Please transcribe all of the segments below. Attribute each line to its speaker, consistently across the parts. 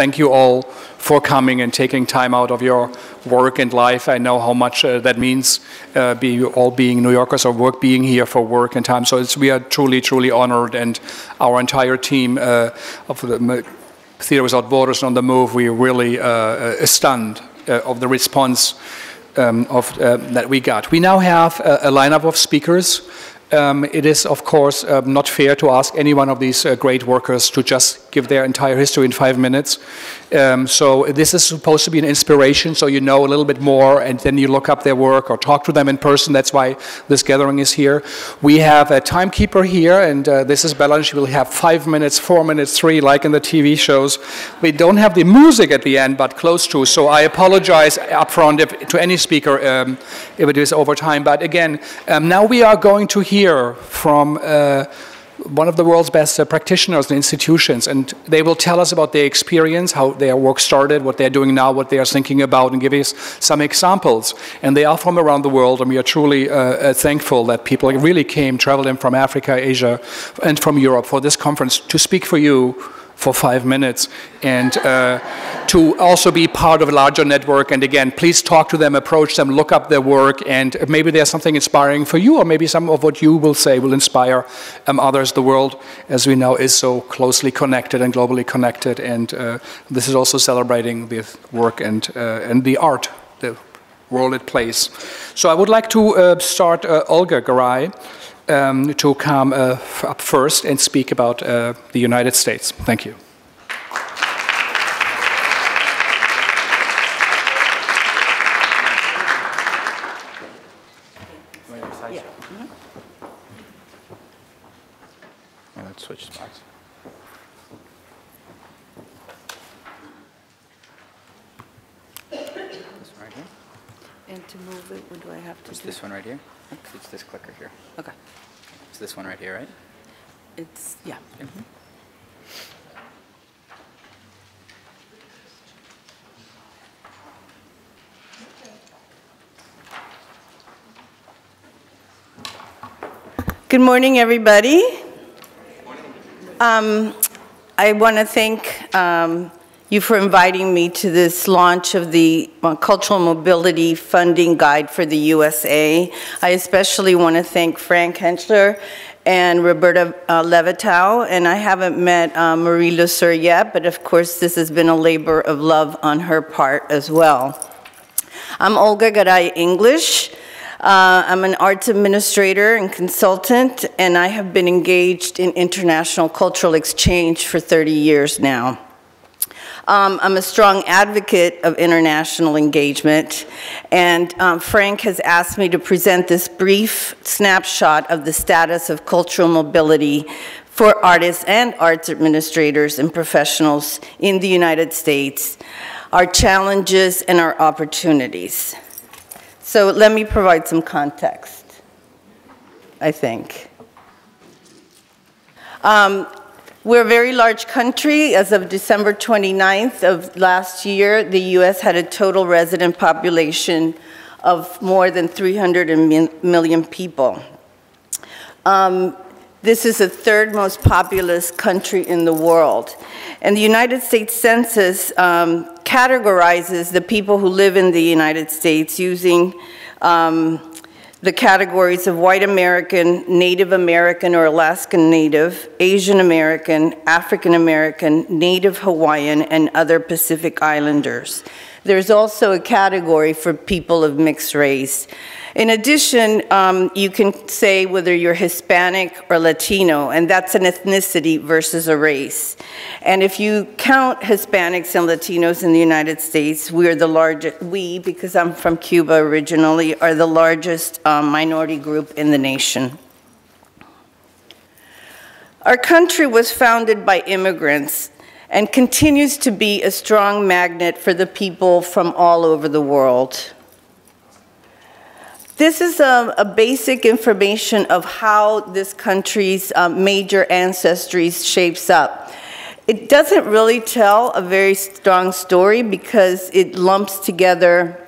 Speaker 1: thank you all for coming and taking time out of your work and life. I know how much uh, that means, uh, being, all being New Yorkers or work being here for work and time. So we are truly, truly honored, and our entire team uh, of the Theater Without Borders on the Move, we really uh, uh, stunned uh, of the response um, of, that we got. We now have a, a lineup of speakers. Um, it is, of course, um, not fair to ask any one of these uh, great workers to just give their entire history in five minutes. Um, so this is supposed to be an inspiration, so you know a little bit more, and then you look up their work or talk to them in person. That's why this gathering is here. We have a timekeeper here, and uh, this is Bella. She will have five minutes, four minutes, three, like in the TV shows. We don't have the music at the end, but close to. So I apologize upfront if, to any speaker um, if it is over time. But again, um, now we are going to hear hear from uh, one of the world's best uh, practitioners and institutions, and they will tell us about their experience, how their work started, what they're doing now, what they are thinking about, and give us some examples. And they are from around the world, and we are truly uh, uh, thankful that people really came, traveled in from Africa, Asia, and from Europe for this conference to speak for you for five minutes and uh, to also be part of a larger network. And again, please talk to them, approach them, look up their work, and maybe there's something inspiring for you, or maybe some of what you will say will inspire um, others. The world, as we know, is so closely connected and globally connected, and uh, this is also celebrating the work and, uh, and the art, the role it plays. So I would like to uh, start uh, Olga Garay um, to come uh, up first and speak about uh, the United States. Thank you.
Speaker 2: switch spots. This one right here.
Speaker 3: And to move it, what do I have to
Speaker 2: It's
Speaker 3: do?
Speaker 2: this one right here. It's this clicker here.
Speaker 3: Okay.
Speaker 2: It's this one right here, right?
Speaker 3: It's, yeah. Good morning, everybody. Um, I want to thank um, you for inviting me to this launch of the uh, Cultural Mobility Funding Guide for the USA. I especially want to thank Frank Hentschker and Roberta uh, and I haven't met uh, Marie Lusser yet, but of course this has been a labor of love on her part as well. I'm Olga Garay English. Uh, I'm an arts administrator and consultant, and I have been engaged in international cultural exchange for 30 years now. Um, I'm a strong advocate of international engagement, and um, Frank has asked me to present this brief snapshot of the status of cultural mobility for artists and arts administrators and professionals in the United States, our challenges and our opportunities. So let me provide some context, I think. Um, we're a very large country. As of December 29th of last year, the U.S. had a total resident population of more than 300 million people. Um, this is the third most populous country in the world. And the United States Census um, categorizes the people who live in the United States using um, the categories of white American, Native American or Alaskan Native, Asian American, African American, Native Hawaiian, and other Pacific Islanders. There's also a category for people of mixed race. In addition, um, you can say whether you're Hispanic or Latino, and that's an ethnicity versus a race. And if you count Hispanics and Latinos in the United States, we're the largest, we, because I'm from Cuba originally, are the largest um, minority group in the nation. Our country was founded by immigrants and continues to be a strong magnet for the people from all over the world. This is a, a basic information of how this country's um, major ancestries shapes up. It doesn't really tell a very strong story because it lumps together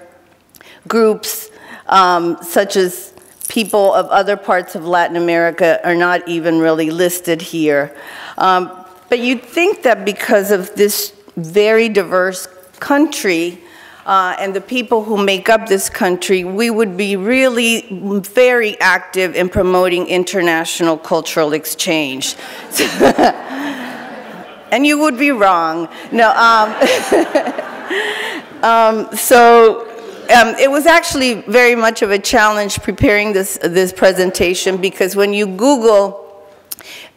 Speaker 3: groups um, such as people of other parts of Latin America are not even really listed here. Um, but you'd think that because of this very diverse country, uh, and the people who make up this country, we would be really very active in promoting international cultural exchange. and you would be wrong. No, um, um, so um, it was actually very much of a challenge preparing this, this presentation because when you Google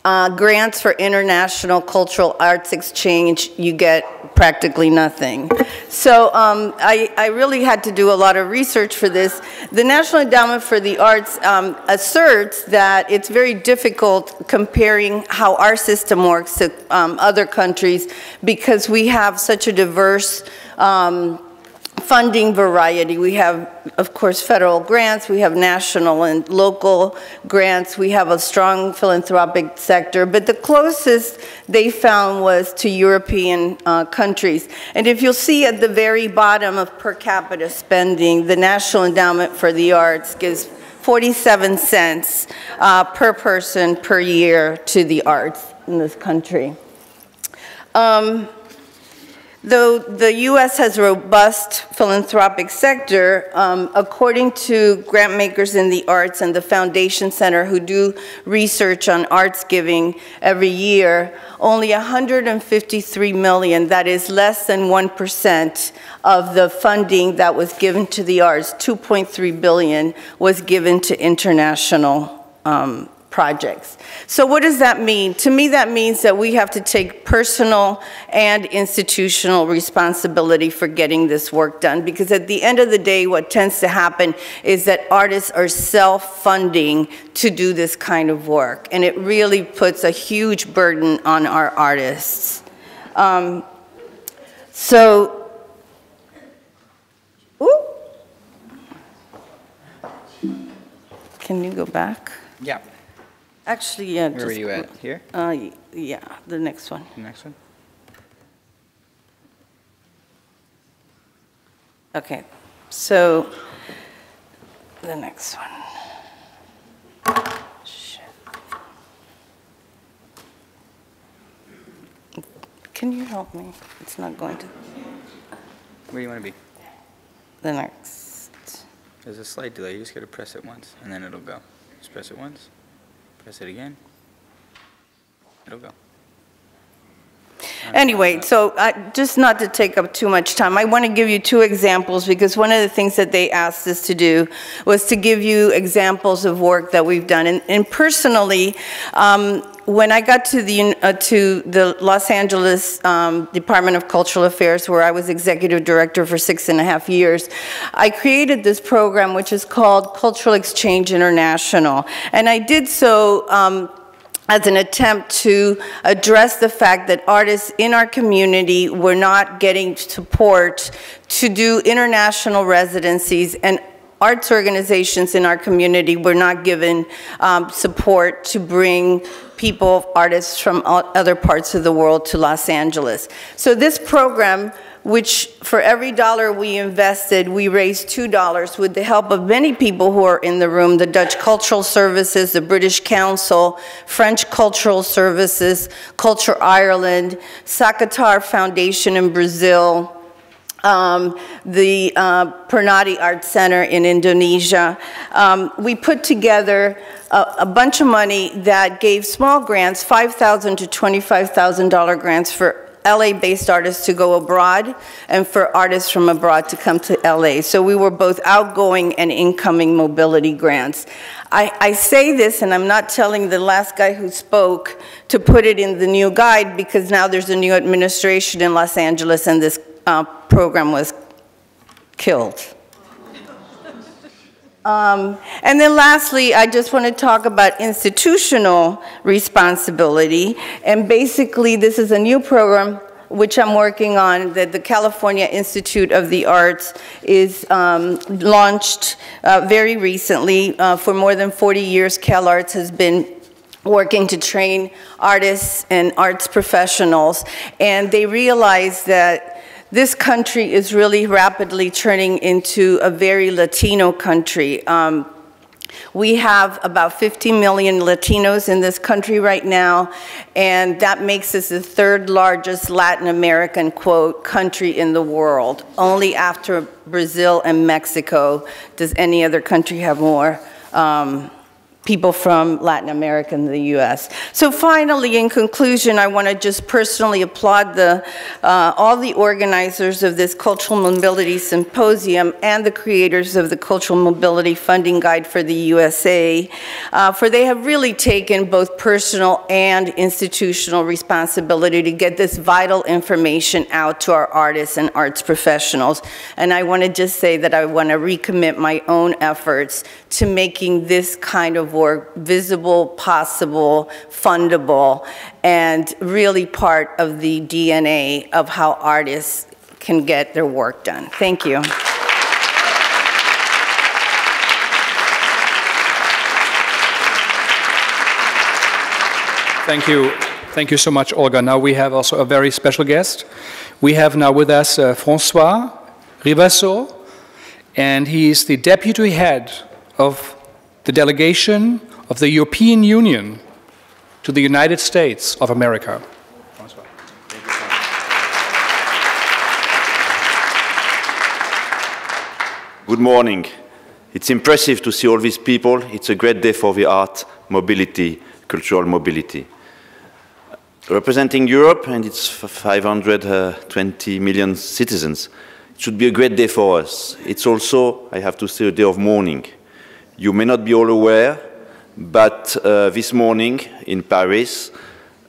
Speaker 3: uh, grants for international cultural arts exchange, you get practically nothing. So um, I, I, really had to do a lot of research for this. The National Endowment for the Arts um, asserts that it's very difficult comparing how our system works to um, other countries because we have such a diverse um, funding variety. We have, of course, federal grants, we have national and local grants, we have a strong philanthropic sector, but the closest they found was to European uh, countries. And if you'll see at the very bottom of per capita spending, the National Endowment for the Arts gives 47 cents uh, per person per year to the arts in this country. Um, Though the U.S. has a robust philanthropic sector, um, according to grant makers in the arts and the Foundation Center who do research on arts giving every year, only 153 million, that is less than 1% of the funding that was given to the arts, 2.3 billion, was given to international um, projects. So what does that mean? To me, that means that we have to take personal and institutional responsibility for getting this work done because at the end of the day, what tends to happen is that artists are self-funding to do this kind of work. And it really puts a huge burden on our artists. Um, so, ooh. Can you go back?
Speaker 2: Yeah.
Speaker 3: Actually, yeah.
Speaker 2: Where were you at? Here?
Speaker 3: Uh, yeah, the next one.
Speaker 2: The next one?
Speaker 3: Okay, so, the next one. Shit. Can you help me? It's not going to,
Speaker 2: Where do you want to be?
Speaker 3: the next.
Speaker 2: There's a slight delay. You just got to press it once, and then it'll go. Just press it once. Press it again. It'll go.
Speaker 3: Anyway, so uh, just not to take up too much time, I want to give you two examples because one of the things that they asked us to do was to give you examples of work that we've done. And, and personally, um, when I got to the, uh, to the Los Angeles um, Department of Cultural Affairs, where I was executive director for six and a half years, I created this program which is called Cultural Exchange International. And I did so um, as an attempt to address the fact that artists in our community were not getting support to do international residencies and arts organizations in our community were not given um, support to bring people, artists from other parts of the world to Los Angeles. So this program which for every dollar we invested, we raised $2 with the help of many people who are in the room, the Dutch Cultural Services, the British Council, French Cultural Services, Culture Ireland, Sakatar Foundation in Brazil, um, the uh, Pernadi Art Center in Indonesia. Um, we put together a, a, bunch of money that gave small grants, $5,000 to $25,000 grants for LA-based artists to go abroad and for artists from abroad to come to LA. So we were both outgoing and incoming mobility grants. I, I, say this, and I'm not telling the last guy who spoke to put it in the new guide because now there's a new administration in Los Angeles and this uh, program was killed. Um, and then lastly, I just want to talk about institutional responsibility. And basically, this is a new program which I'm working on that the California Institute of the Arts is um, launched uh, very recently. Uh, for more than 40 years, CalArts has been working to train artists and arts professionals. And they realize that this country is really rapidly turning into a very Latino country. Um, We have about 50 million Latinos in this country right now, and that makes us the third largest Latin American, quote, country in the world. Only after Brazil and Mexico does any other country have more um, people from Latin America and the U.S. So finally, in conclusion, I want to just personally applaud the, uh, all the organizers of this Cultural Mobility Symposium and the creators of the Cultural Mobility Funding Guide for the USA, uh, for they have really taken both personal and institutional responsibility to get this vital information out to our artists and arts professionals. And I want to just say that I want to recommit my own efforts to making this kind of work visible, possible, fundable, and really part of the DNA of how artists can get their work done. Thank you.
Speaker 1: Thank you. Thank you so much, Olga. Now we have also a very special guest. We have now with us uh, Francois Rivasseau, and he is the deputy head of the delegation of the European Union to the United States of America.
Speaker 4: Good morning. It's impressive to see all these people. It's a great day for the art mobility, cultural mobility. Representing Europe and its 520 million citizens, it should be a great day for us. It's also, I have to say, a day of mourning. You may not be all aware, but uh, this morning in Paris,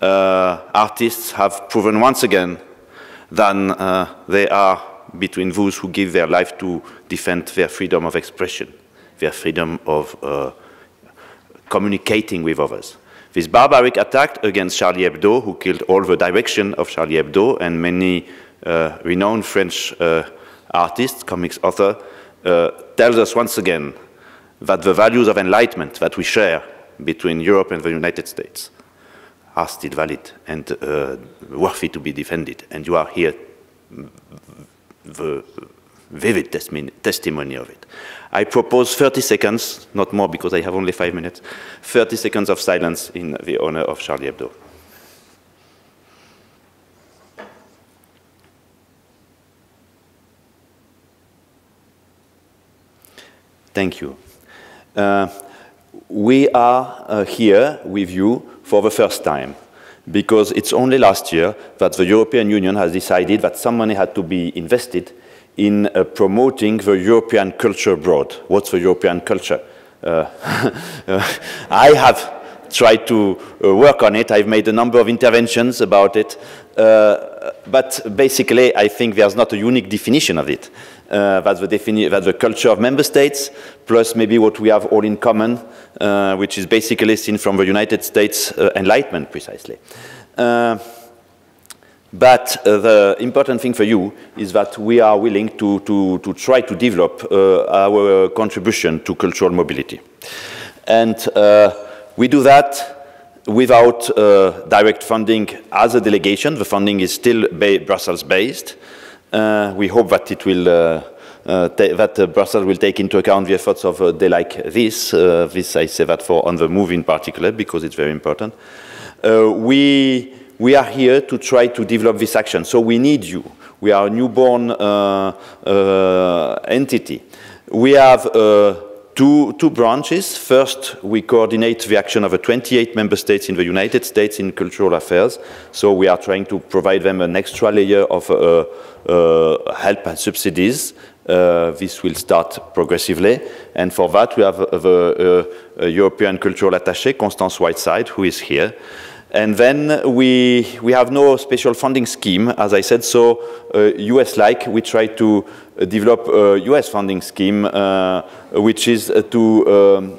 Speaker 4: uh, artists have proven once again that uh, they are between those who give their life to defend their freedom of expression, their freedom of uh, communicating with others. This barbaric attack against Charlie Hebdo, who killed all the direction of Charlie Hebdo and many uh, renowned French artists, comics author, tells us once again that the values of enlightenment that we share between Europe and the United States are still valid and uh, worthy to be defended. And you are here the vivid testimony of it. I propose 30 seconds, not more because I have only five minutes, 30 seconds of silence in the honor of Charlie Hebdo. Thank you. Uh, we are uh, here with you for the first time because it's only last year that the European Union has decided that some money had to be invested in uh, promoting the European culture abroad. What's the European culture? Uh, I have tried to uh, work on it. I've made a number of interventions about it. Uh, but basically, I think there's not a unique definition of it. Uh, that's, the that's the culture of member states, plus maybe what we have all in common, uh, which is basically seen from the United States uh, Enlightenment, precisely. Uh, but uh, the important thing for you is that we are willing to, to, to try to develop uh, our contribution to cultural mobility. And we do that without direct funding as a delegation. The funding is still Brussels-based. Uh, we hope that it will uh, uh, that uh, Brussels will take into account the efforts of a day like this. Uh, this I say that for on the move in particular because it's very important. Uh, we we are here to try to develop this action. So we need you. We are a newborn entity. We have two, two branches. First, we coordinate the action of the 28 member states in the United States in cultural affairs. So we are trying to provide them an extra layer of uh, uh, help and subsidies. Uh, this will start progressively. And for that, we have the uh, European cultural attaché, Constance Whiteside, who is here. And then we, we have no special funding scheme, as I said, so uh, US-like, we try to uh, develop a US funding scheme, uh, which is uh, to um,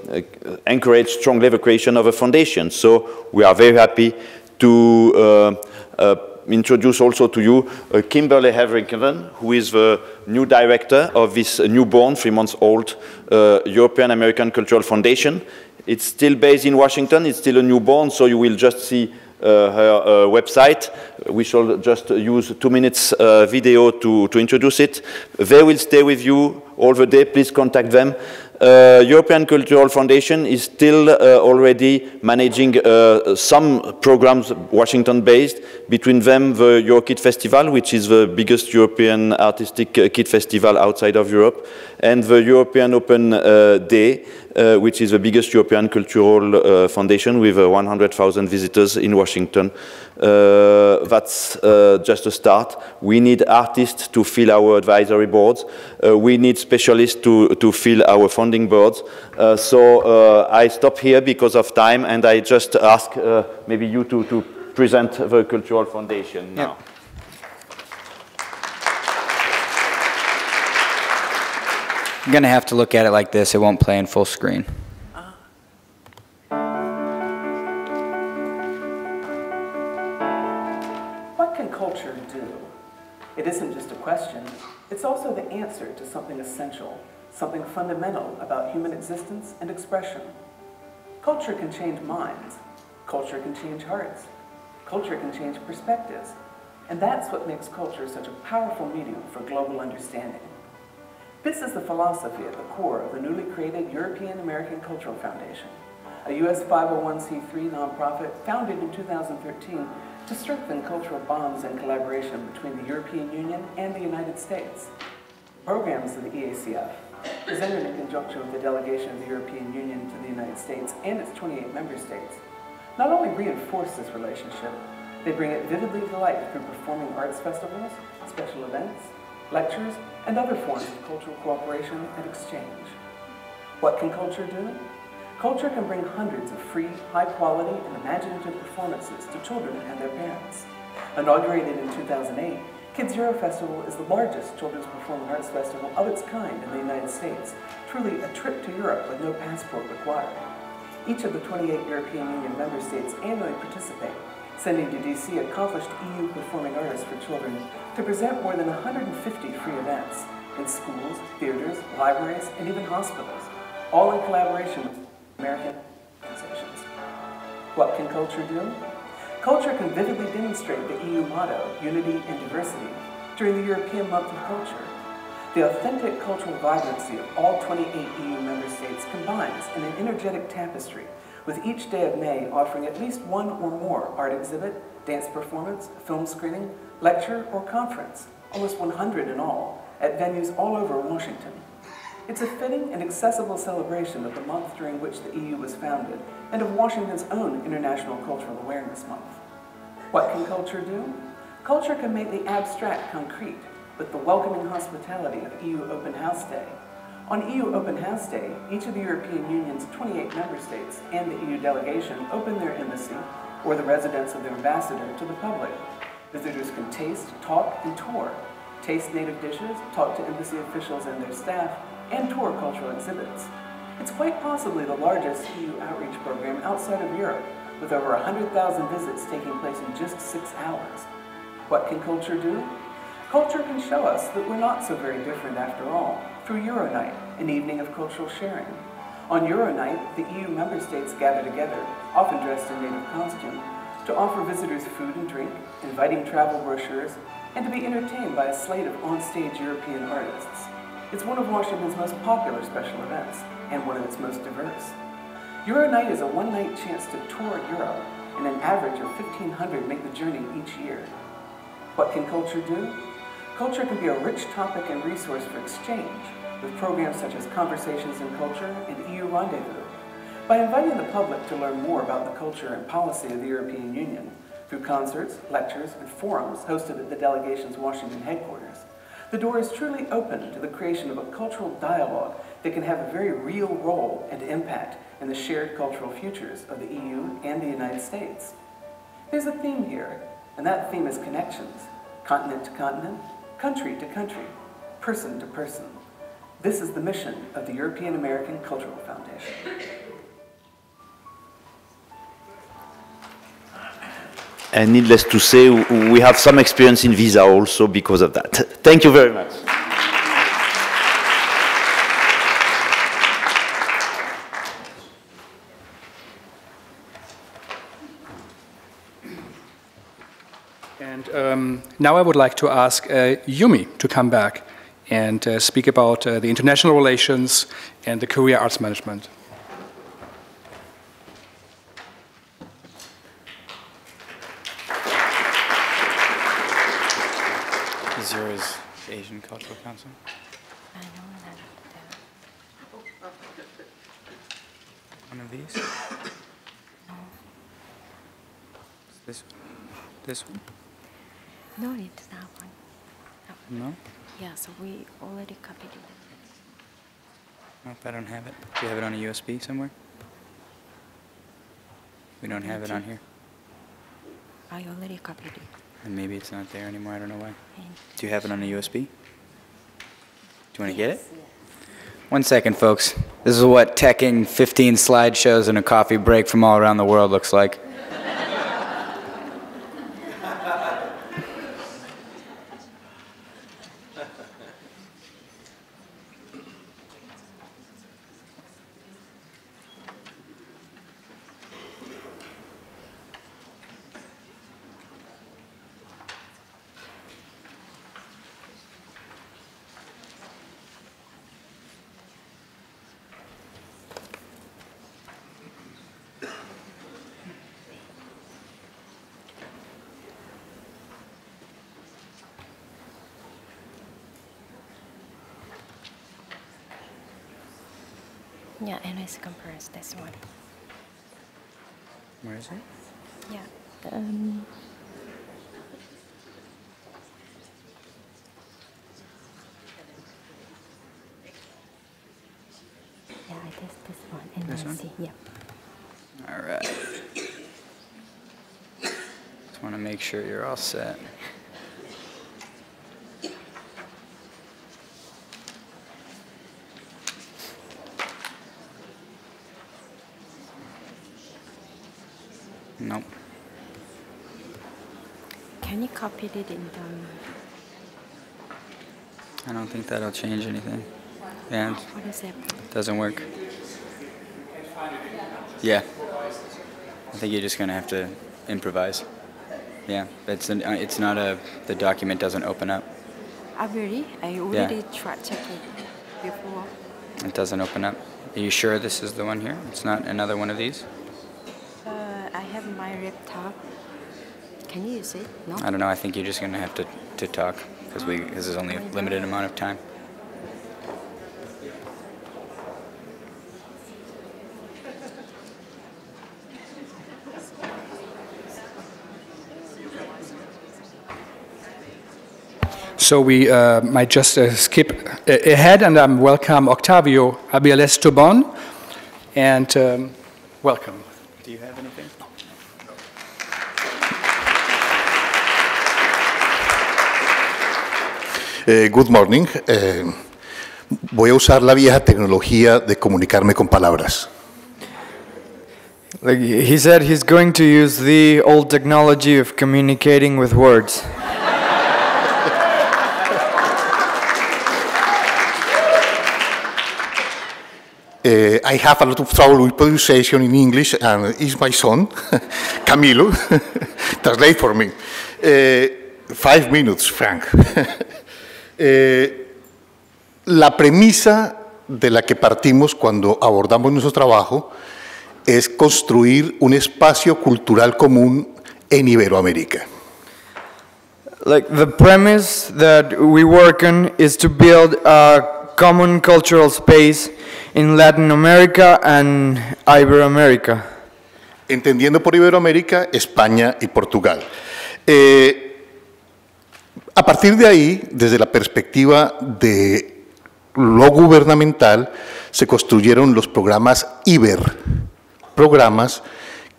Speaker 4: encourage strong level creation of a foundation. So we are very happy to uh, uh, introduce also to you Kimberly Heverington, who is the new director of this newborn, three months old, European American Cultural Foundation. It's still based in Washington. It's still a newborn, so you will just see uh, her uh, website. We shall just use two minutes uh, video to, to introduce it. They will stay with you all the day. Please contact them. Uh, European Cultural Foundation is still uh, already managing uh, some programs Washington-based, between them the EuroKid Festival, which is the biggest European artistic uh, kid festival outside of Europe, and the European Open uh, Day, uh, which is the biggest European cultural foundation with uh, 100,000 visitors in Washington. Uh, that's uh, just a start. We need artists to fill our advisory boards. Uh, we need specialists to, to fill our funding boards. so I stop here because of time and I just ask maybe you to, to present the Cultural Foundation now.
Speaker 2: Yep. I'm gonna have to look at it like this. It won't play in full screen.
Speaker 5: It isn't just a question, it's also the answer to something essential, something fundamental about human existence and expression. Culture can change minds, culture can change hearts, culture can change perspectives, and that's what makes culture such a powerful medium for global understanding. This is the philosophy at the core of the newly created European American Cultural Foundation, a U.S. 501c3 nonprofit founded in 2013 to strengthen cultural bonds and collaboration between the European Union and the United States. Programs of the EACF, presented in conjunction with the delegation of the European Union to the United States and its 28 member states, not only reinforce this relationship, they bring it vividly to life through performing arts festivals, special events, lectures, and other forms of cultural cooperation and exchange. What can culture do? Culture can bring hundreds of free, high-quality, and imaginative performances to children and their parents. Inaugurated in 2008, Kids Euro Festival is the largest children's performing arts festival of its kind in the United States, truly a trip to Europe with no passport required. Each of the 28 European Union member states annually participate, sending to DC accomplished EU performing artists for children to present more than 150 free events in schools, theaters, libraries, and even hospitals, all in collaboration with American organizations. What can culture do? Culture can vividly demonstrate the EU motto, unity and diversity, during the European Month of Culture. The authentic cultural vibrancy of all 28 EU member states combines in an energetic tapestry with each day of May offering at least one or more art exhibit, dance performance, film screening, lecture, or conference, almost 100 in all, at venues all over Washington. It's a fitting and accessible celebration of the month during which the EU was founded and of Washington's own International Cultural Awareness Month. What can culture do? Culture can make the abstract concrete with the welcoming hospitality of EU Open House Day. On EU Open House Day, each of the European Union's 28 member states and the EU delegation open their embassy or the residence of their ambassador to the public Visitors can taste, talk, and tour. Taste native dishes, talk to embassy officials and their staff, and tour cultural exhibits. It's quite possibly the largest EU outreach program outside of Europe, with over 100,000 visits taking place in just six hours. What can culture do? Culture can show us that we're not so very different after all, through Euronight, an evening of cultural sharing. On Euronight, the EU member states gather together, often dressed in native costume, to offer visitors food and drink, inviting travel brochures, and to be entertained by a slate of on-stage European artists. It's one of Washington's most popular special events, and one of its most diverse. Euro Night is a one-night chance to tour Europe, and an average of 1,500 make the journey each year. What can culture do? Culture can be a rich topic and resource for exchange, with programs such as Conversations in Culture and EU Rendezvous, by inviting the public to learn more about the culture and policy of the European Union through concerts, lectures, and forums hosted at the delegation's Washington headquarters. The door is truly open to the creation of a cultural dialogue that can have a very real role and impact in the shared cultural futures of the EU and the United States. There's a theme here, and that theme is connections, continent to continent, country to country, person to person. This is the mission of the European American Cultural Foundation.
Speaker 4: And needless to say, we have some experience in visa also because of that. Thank you very much.
Speaker 1: And um, now I would like to ask uh, Yumi to come back. and uh, speak about uh, the international relations and the Korea Arts Management.
Speaker 2: Is yours Asian Cultural Council? I know that. One of these? This one? This one?
Speaker 6: No, it's that one.
Speaker 2: No?
Speaker 6: Yeah, so we already copied it.
Speaker 2: Nope, I don't have it. Do you have it on a USB somewhere? We don't have it on here.
Speaker 6: I already copied it.
Speaker 2: And maybe it's not there anymore. I don't know why. Do you have it on a USB? Do you want to get it? One second, folks. This is what teching 15 slideshows and a coffee break from all around the world looks like.
Speaker 6: Yeah, and it's compressed this one.
Speaker 2: Where is it?
Speaker 6: Yeah. Um, yeah, it is this one. And
Speaker 2: This
Speaker 6: then
Speaker 2: one?
Speaker 6: see, yeah.
Speaker 2: All right. Just want to make sure you're all set. Nope.
Speaker 6: It in
Speaker 2: I don't think that'll change anything. Yeah, it
Speaker 6: what is it?
Speaker 2: doesn't work. Yeah. I think you're just gonna have to improvise. Yeah, it's an, uh, it's not a the document doesn't open up.
Speaker 6: I really, I already tried check it before.
Speaker 2: It doesn't open up. Are you sure this is the one here? It's not another one of these?
Speaker 6: Uh, I have my laptop. Can it? No.
Speaker 2: I don't know. I think you're just gonna have to, to talk because we because there's only a limited amount of time.
Speaker 1: So we uh, might just uh, skip ahead and um, welcome Octavio Arbeláez Tobón. And um, welcome.
Speaker 2: Do you have anything?
Speaker 7: Eh, good morning. Eh, voy a usar la vieja tecnología de comunicarme con palabras.
Speaker 8: Like he said, he's going to use the old technology of communicating with words.
Speaker 7: Eh, I have a lot of trouble with pronunciation in English, and it's my son, Camilo. Translate for me. Eh, five minutes, Frank. Eh, la premisa de la que partimos cuando abordamos nuestro trabajo es construir un espacio cultural común en Iberoamérica.
Speaker 8: Like the premise that we work on is to build a common cultural space in Latin America and Iberoamerica.
Speaker 7: entendiendo por Iberoamérica, España y Portugal. Eh, a partir de ahí, desde la perspectiva de lo gubernamental, se construyeron los programas IBER, programas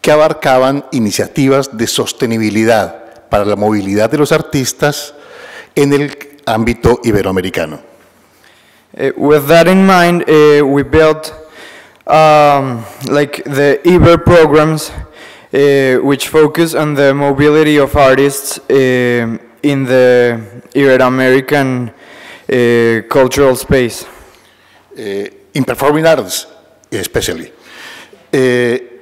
Speaker 7: que abarcaban iniciativas de sostenibilidad para la movilidad de los artistas en el ámbito iberoamericano.
Speaker 8: Uh, with that in mind, uh, we built um, like the IBER programs, uh, which focus on the mobility of artists in the Ibero-American uh, cultural space.
Speaker 7: eh, in performing arts especially. Eh,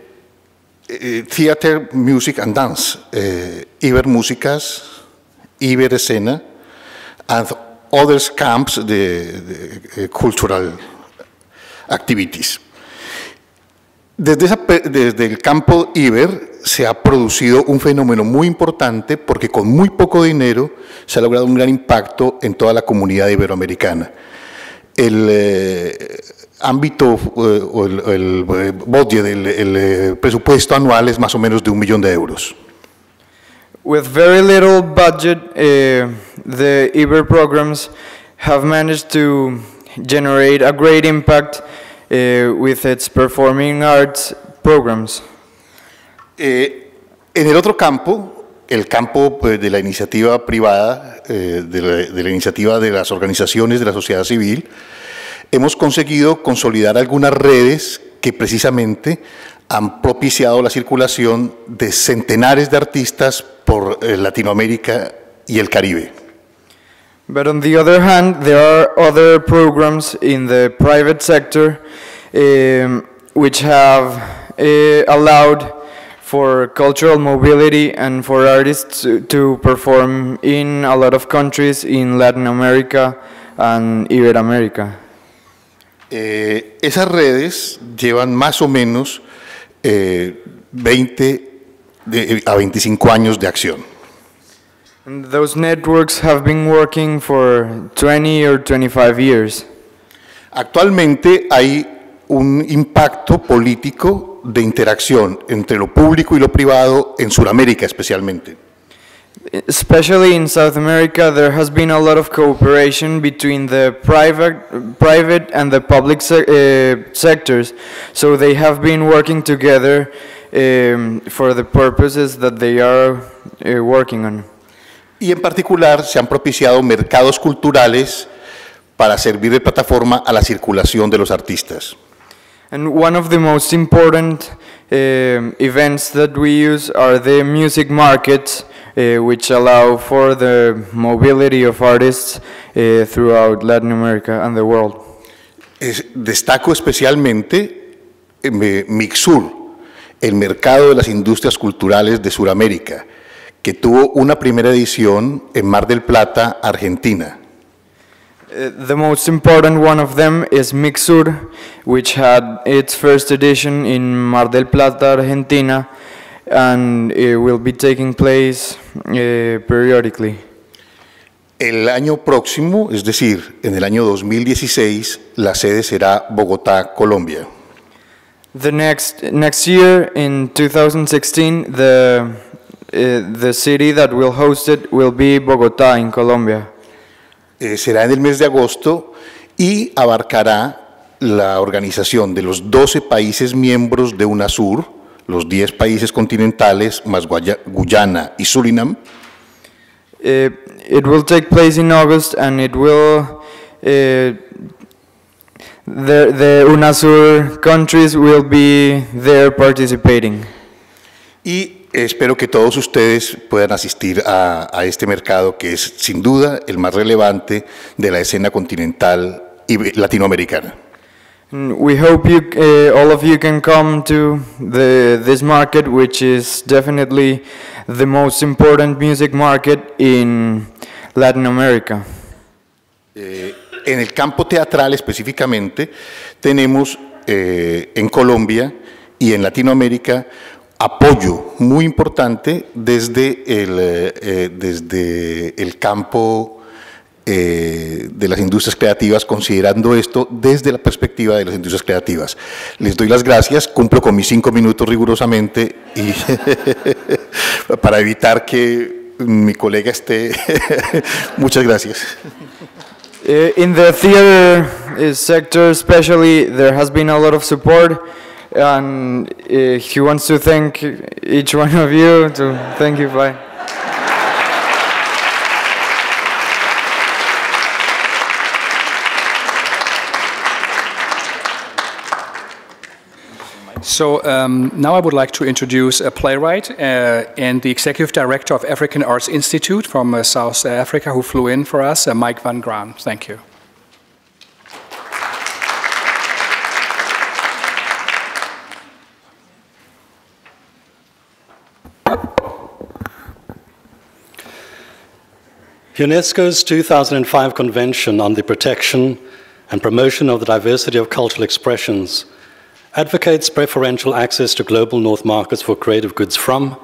Speaker 7: eh, theater, music and dance, eh, Iber Músicas, Iber Escena, and other camps, the, uh, cultural activities. Desde, esa desde el campo Iber se ha producido un fenómeno muy importante porque con muy poco dinero se ha logrado un gran impacto en toda la comunidad iberoamericana. El eh, ámbito eh, o el, eh, presupuesto anual es más o menos de un millón de euros.
Speaker 8: With very little budget, the IBER programs have managed to generate a great impact with its performing arts programs.
Speaker 7: Eh, en el otro campo, el campo pues, de la iniciativa privada, eh, de, la, iniciativa de las organizaciones de la sociedad civil, hemos conseguido consolidar algunas redes que precisamente han propiciado la circulación de centenares de artistas por eh, Latinoamérica y el Caribe.
Speaker 8: But on the other hand, there are other programs in the private sector um, which have uh, allowed for cultural mobility and for artists to, to perform in a lot of countries in Latin America and Iberoamerica.
Speaker 7: Eh, esas redes llevan más o menos eh, 20 de- a 25 años de acción.
Speaker 8: And those networks have been working for 20 or 25 years.
Speaker 7: Actualmente hay un impacto político de interacción entre lo público y lo privado en Sudamérica especialmente.
Speaker 8: Especially in South America, there has been a lot of cooperation between the private, private and the public se uh, sectors. So they have been working together um, for the purposes that they are uh, working on.
Speaker 7: Y en particular se han propiciado mercados culturales para servir de plataforma a la circulación de los artistas.
Speaker 8: And one of the most important um events that we use are the music markets, uh, which allow for the mobility of artists uh, throughout Latin America and the world.
Speaker 7: Es- destaco especialmente eh, MICSUR, el mercado de las industrias culturales de Sudamérica, que tuvo una primera edición en Mar del Plata, Argentina.
Speaker 8: Uh, the most important one of them is MICSUR, which had its first edition in Mar del Plata, Argentina, and it will be taking place uh, periodically.
Speaker 7: El año próximo, es decir, en el año 2016, la sede será Bogotá, Colombia.
Speaker 8: The next next year, in 2016, the uh, the city that will host it will be Bogotá in Colombia.
Speaker 7: Eh, será en el mes de agosto y abarcará la organización de los 12 países miembros de UNASUR, los 10 países continentales, más Guyana y Surinam,
Speaker 8: Uh, it will take place in August, and it will. Uh, the the UNASUR countries will be there participating.
Speaker 7: y espero que todos ustedes puedan asistir a, a este mercado que es sin duda el más relevante de la escena continental y latinoamericana.
Speaker 8: And we hope you, uh, all of you, can come to the this market, which is definitely the most important music market in Latin America.
Speaker 7: En el campo teatral específicamente, tenemos eh, en Colombia y en Latinoamérica apoyo muy importante desde el, eh, eh, desde el campo eh, de las industrias creativas, considerando esto desde la perspectiva de las industrias creativas. Les doy las gracias, cumplo con mis cinco minutos rigurosamente y para evitar que mi colega esté. Muchas gracias.
Speaker 8: Uh, in the theater uh, sector, especially, there has been a lot of support, and uh, he wants to thank each one of you. To thank you, bye.
Speaker 1: So um, now I would like to introduce a playwright uh, and the executive director of African Arts Institute from uh, South Africa who flew in for us, uh, Mike van Graan. Thank you.
Speaker 9: UNESCO's 2005 Convention on the Protection and Promotion of the Diversity of Cultural Expressions advocates preferential access to global North markets for creative goods from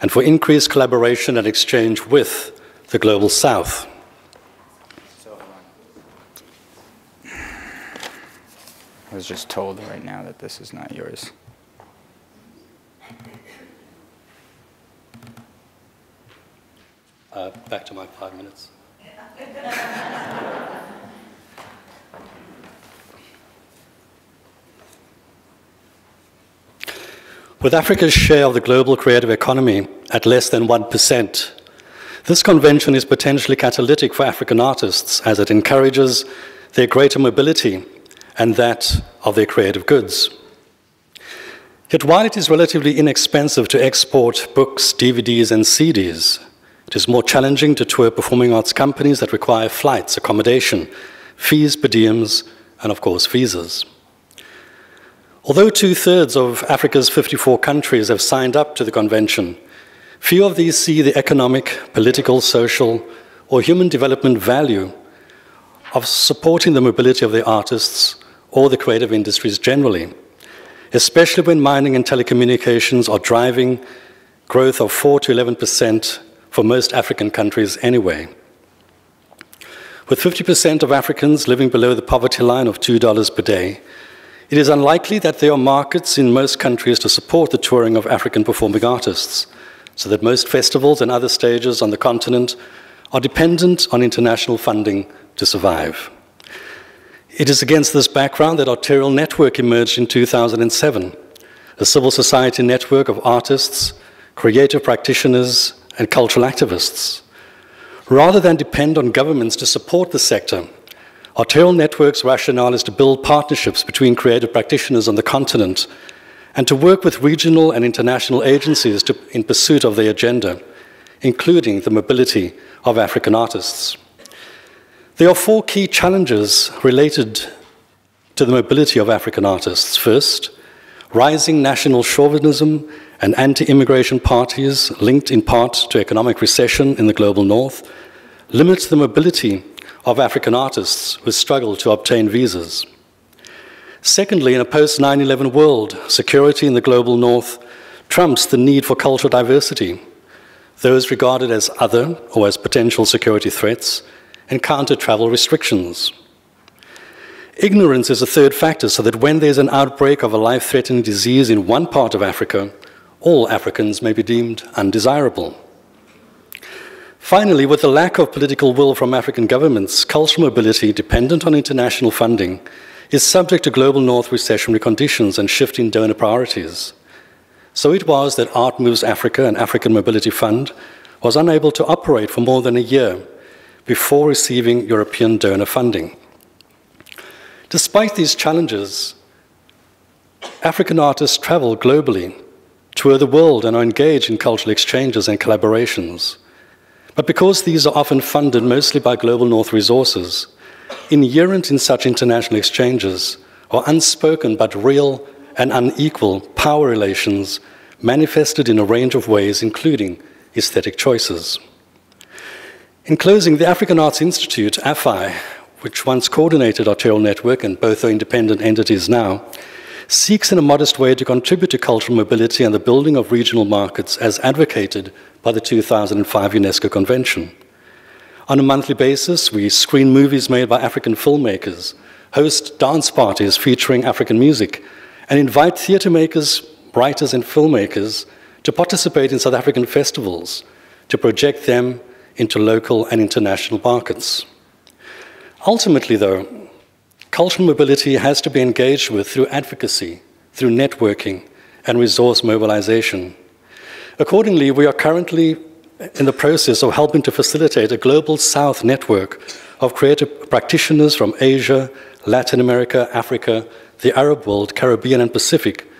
Speaker 9: and for increased collaboration and exchange with the global South.
Speaker 2: I was just told right now that this is not yours.
Speaker 9: Uh, back to my five minutes. With Africa's share of the global creative economy at less than 1%, this convention is potentially catalytic for African artists as it encourages their greater mobility and that of their creative goods. Yet while it is relatively inexpensive to export books, DVDs, and CDs, it is more challenging to tour performing arts companies that require flights, accommodation, fees, per diems, and of course, visas. Although two thirds of Africa's 54 countries have signed up to the convention, few of these see the economic, political, social, or human development value of supporting the mobility of the artists or the creative industries generally, especially when mining and telecommunications are driving growth of 4 to 11 percent for most African countries anyway. With 50% of Africans living below the poverty line of $2 per day, it is unlikely that there are markets in most countries to support the touring of African performing artists, so that most festivals and other stages on the continent are dependent on international funding to survive. It is against this background that Arterial Network emerged in 2007, a civil society network of artists, creative practitioners, and cultural activists. Rather than depend on governments to support the sector, Arterial Network's rationale is to build partnerships between creative practitioners on the continent and to work with regional and international agencies to, in pursuit of their agenda, including the mobility of African artists. There are four key challenges related to the mobility of African artists. First, rising national chauvinism and anti-immigration parties linked in part to economic recession in the global north limits the mobility of African artists who struggle to obtain visas. Secondly, in a post 9 11 world, security in the global north trumps the need for cultural diversity. Those regarded as other or as potential security threats encounter travel restrictions. Ignorance is a third factor, so that when there's an outbreak of a life threatening disease in one part of Africa, all Africans may be deemed undesirable. Finally, with the lack of political will from African governments, cultural mobility, dependent on international funding, is subject to global north recessionary conditions and shifting donor priorities. So it was that Art Moves Africa, an African Mobility Fund, was unable to operate for more than a year before receiving European donor funding. Despite these challenges, African artists travel globally tour the world and are engaged in cultural exchanges and collaborations. But because these are often funded mostly by Global North resources, inherent in such international exchanges are unspoken but real and unequal power relations manifested in a range of ways, including aesthetic choices. In closing, the African Arts Institute, AFI, which once coordinated Arterial Network and both are independent entities now, seeks in a modest way to contribute to cultural mobility and the building of regional markets as advocated by the 2005 UNESCO Convention. On a monthly basis, we screen movies made by African filmmakers, host dance parties featuring African music, and invite theatre makers, writers, and filmmakers to participate in South African festivals to project them into local and international markets. Ultimately, though, Cultural mobility has to be engaged with through advocacy, through networking, and resource mobilization. Accordingly, we are currently in the process of helping to facilitate a global South network of creative practitioners from Asia, Latin America, Africa, the Arab world, Caribbean, and Pacific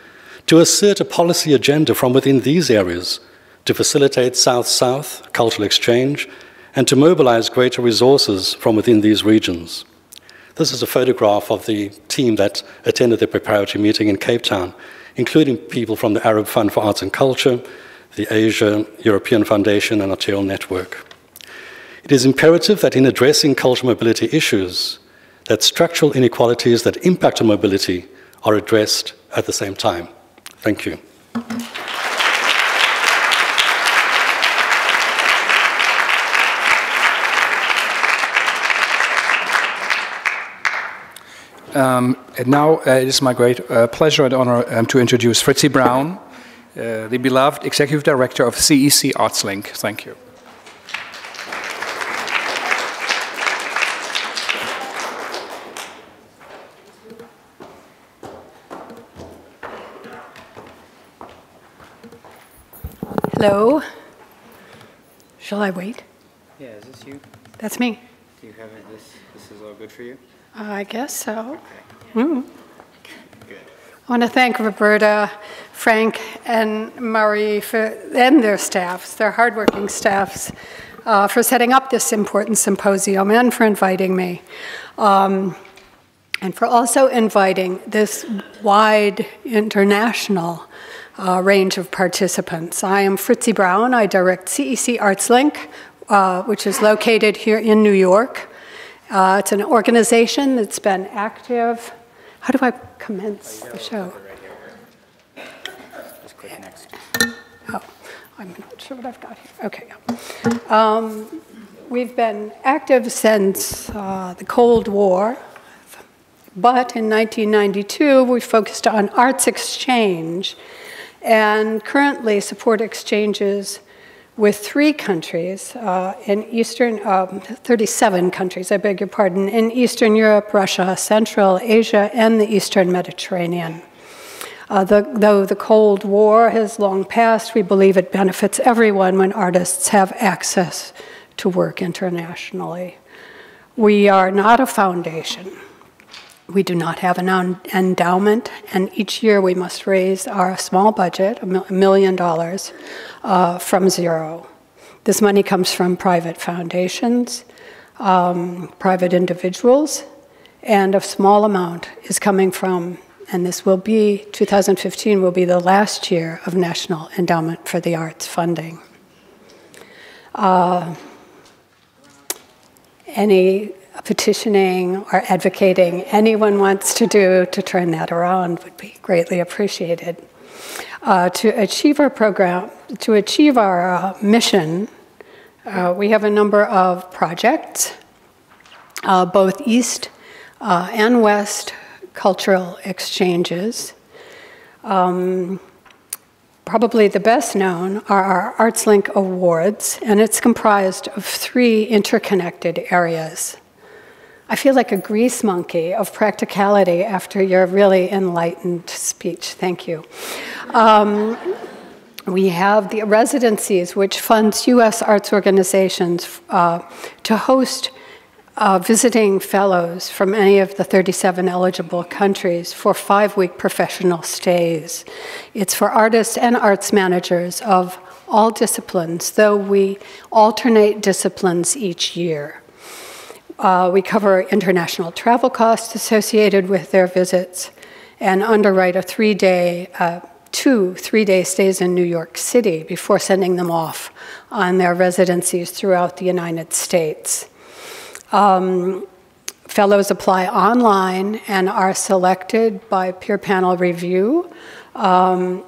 Speaker 9: to assert a policy agenda from within these areas to facilitate South South cultural exchange and to mobilize greater resources from within these regions. This is a photograph of the team that attended the preparatory meeting in Cape Town, including people from the Arab Fund for Arts and Culture, the Asia European Foundation, and Arterial Network. It is imperative that in addressing cultural mobility issues, that structural inequalities that impact on mobility are addressed at the same time. Thank you.
Speaker 1: Um, and now uh, it is my great uh, pleasure and honor um, to introduce Fritzie Brown, uh, the beloved Executive Director of CEC ArtsLink. Thank you.
Speaker 10: Hello. Shall I wait?
Speaker 2: Yeah, is this you?
Speaker 10: That's me.
Speaker 2: Do you have it? This, this is all good for you?
Speaker 10: I guess so. Mm. I want to thank Roberta, Frank, and Murray for, and their staffs, their hardworking staffs, uh, for setting up this important symposium and for inviting me. Um, and for also inviting this wide international uh, range of participants. I am Fritzie Brown. I direct CEC ArtsLink, uh, which is located here in New York. Uh, it's an organization that's been active. How do I commence the show? Oh, I'm not sure what I've got here. Okay. Um, we've been active since uh, the Cold War, but in 1992 we focused on arts exchange and currently support exchanges with three countries uh, in Eastern, um, 37 countries, I beg your pardon, in Eastern Europe, Russia, Central Asia, and the Eastern Mediterranean. Uh, the, though the Cold War has long passed, we believe it benefits everyone when artists have access to work internationally. We are not a foundation. We do not have an endowment, and each year we must raise our small budget, a million dollars, uh, from zero. This money comes from private foundations, um, private individuals, and a small amount is coming from, and this will be, 2015 will be the last year of National Endowment for the Arts funding. Uh, any petitioning or advocating anyone wants to do to turn that around would be greatly appreciated. Uh, to achieve our program, to achieve our uh, mission, uh, we have a number of projects, uh, both East uh, and West cultural exchanges. Um, Probably the best known are our ArtsLink Awards, and it's comprised of three interconnected areas. I feel like a grease monkey of practicality after your really enlightened speech. Thank you. Um, we have the residencies, which funds U.S. arts organizations uh, to host uh, visiting fellows from any of the 37 eligible countries for five week professional stays. It's for artists and arts managers of all disciplines, though we alternate disciplines each year. Uh, we cover international travel costs associated with their visits and underwrite a three day, uh, two three day stays in New York City before sending them off on their residencies throughout the United States. Um, fellows apply online and are selected by peer panel review um,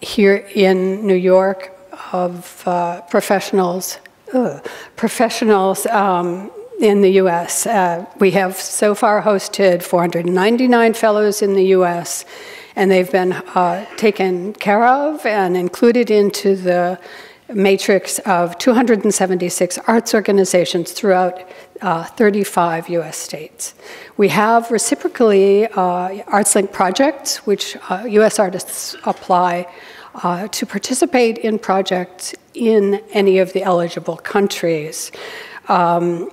Speaker 10: here in New York of uh, professionals, ugh, professionals um, in the US. Uh, we have so far hosted 499 fellows in the US, and they've been uh, taken care of and included into the matrix of 276 arts organizations throughout uh, 35 US states. We have reciprocally uh, ArtsLink projects, which US uh, artists apply uh, to participate in projects in any of the eligible countries. Um,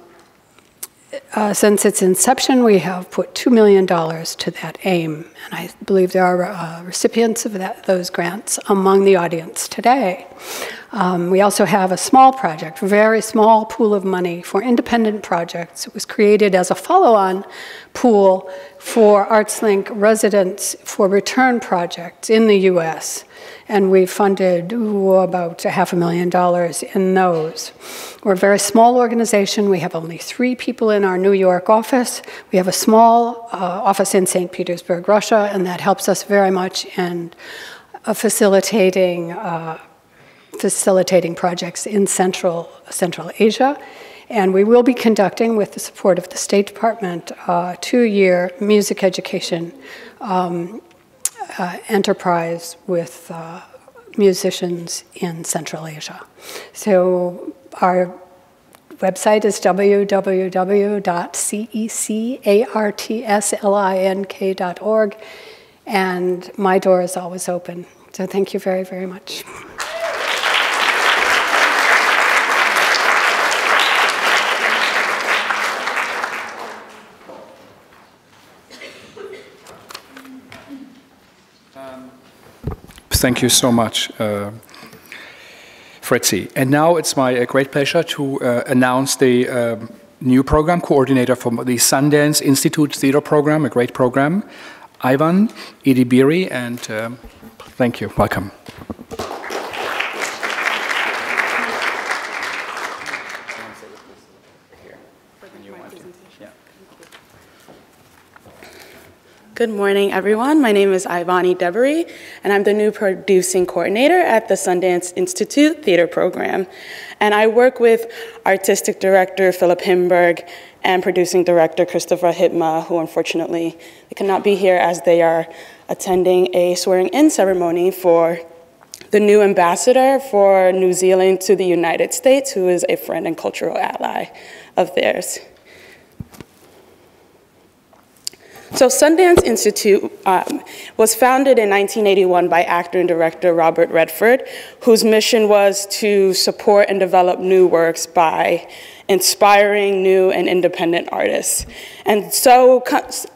Speaker 10: uh, since its inception, we have put $2 million to that aim, and I believe there are uh, recipients of that, those grants among the audience today. Um, we also have a small project, very small pool of money for independent projects. It was created as a follow-on pool for ArtsLink residents for return projects in the U.S and we funded ooh, about a half a million dollars in those. We're a very small organization. We have only three people in our New York office. We have a small uh, office in St. Petersburg, Russia, and that helps us very much in uh, facilitating uh, facilitating projects in Central Central Asia. And we will be conducting, with the support of the State Department, a two-year music education um, uh, enterprise with uh, musicians in Central Asia. So our website is www.cecartslink.org, and my door is always open. So thank you very, very much.
Speaker 1: Thank you so much, uh, Fritzie. And now it's my uh, great pleasure to uh, announce the um, new program coordinator for the Sundance Institute Theater Program, a great program, Iyvon Edebiri, and um, thank you. Welcome.
Speaker 11: Good morning, everyone. My name is Iyvon Edebiri, and I'm the new producing coordinator at the Sundance Institute Theater Program. And I work with artistic director Philip Himberg and producing director Christopher Hibma, who unfortunately cannot be here as they are attending a swearing-in ceremony for the new ambassador for New Zealand to the United States, who is a friend and cultural ally of theirs. So Sundance Institute um, was founded in 1981 by actor and director Robert Redford, whose mission was to support and develop new works by inspiring new and independent artists. And so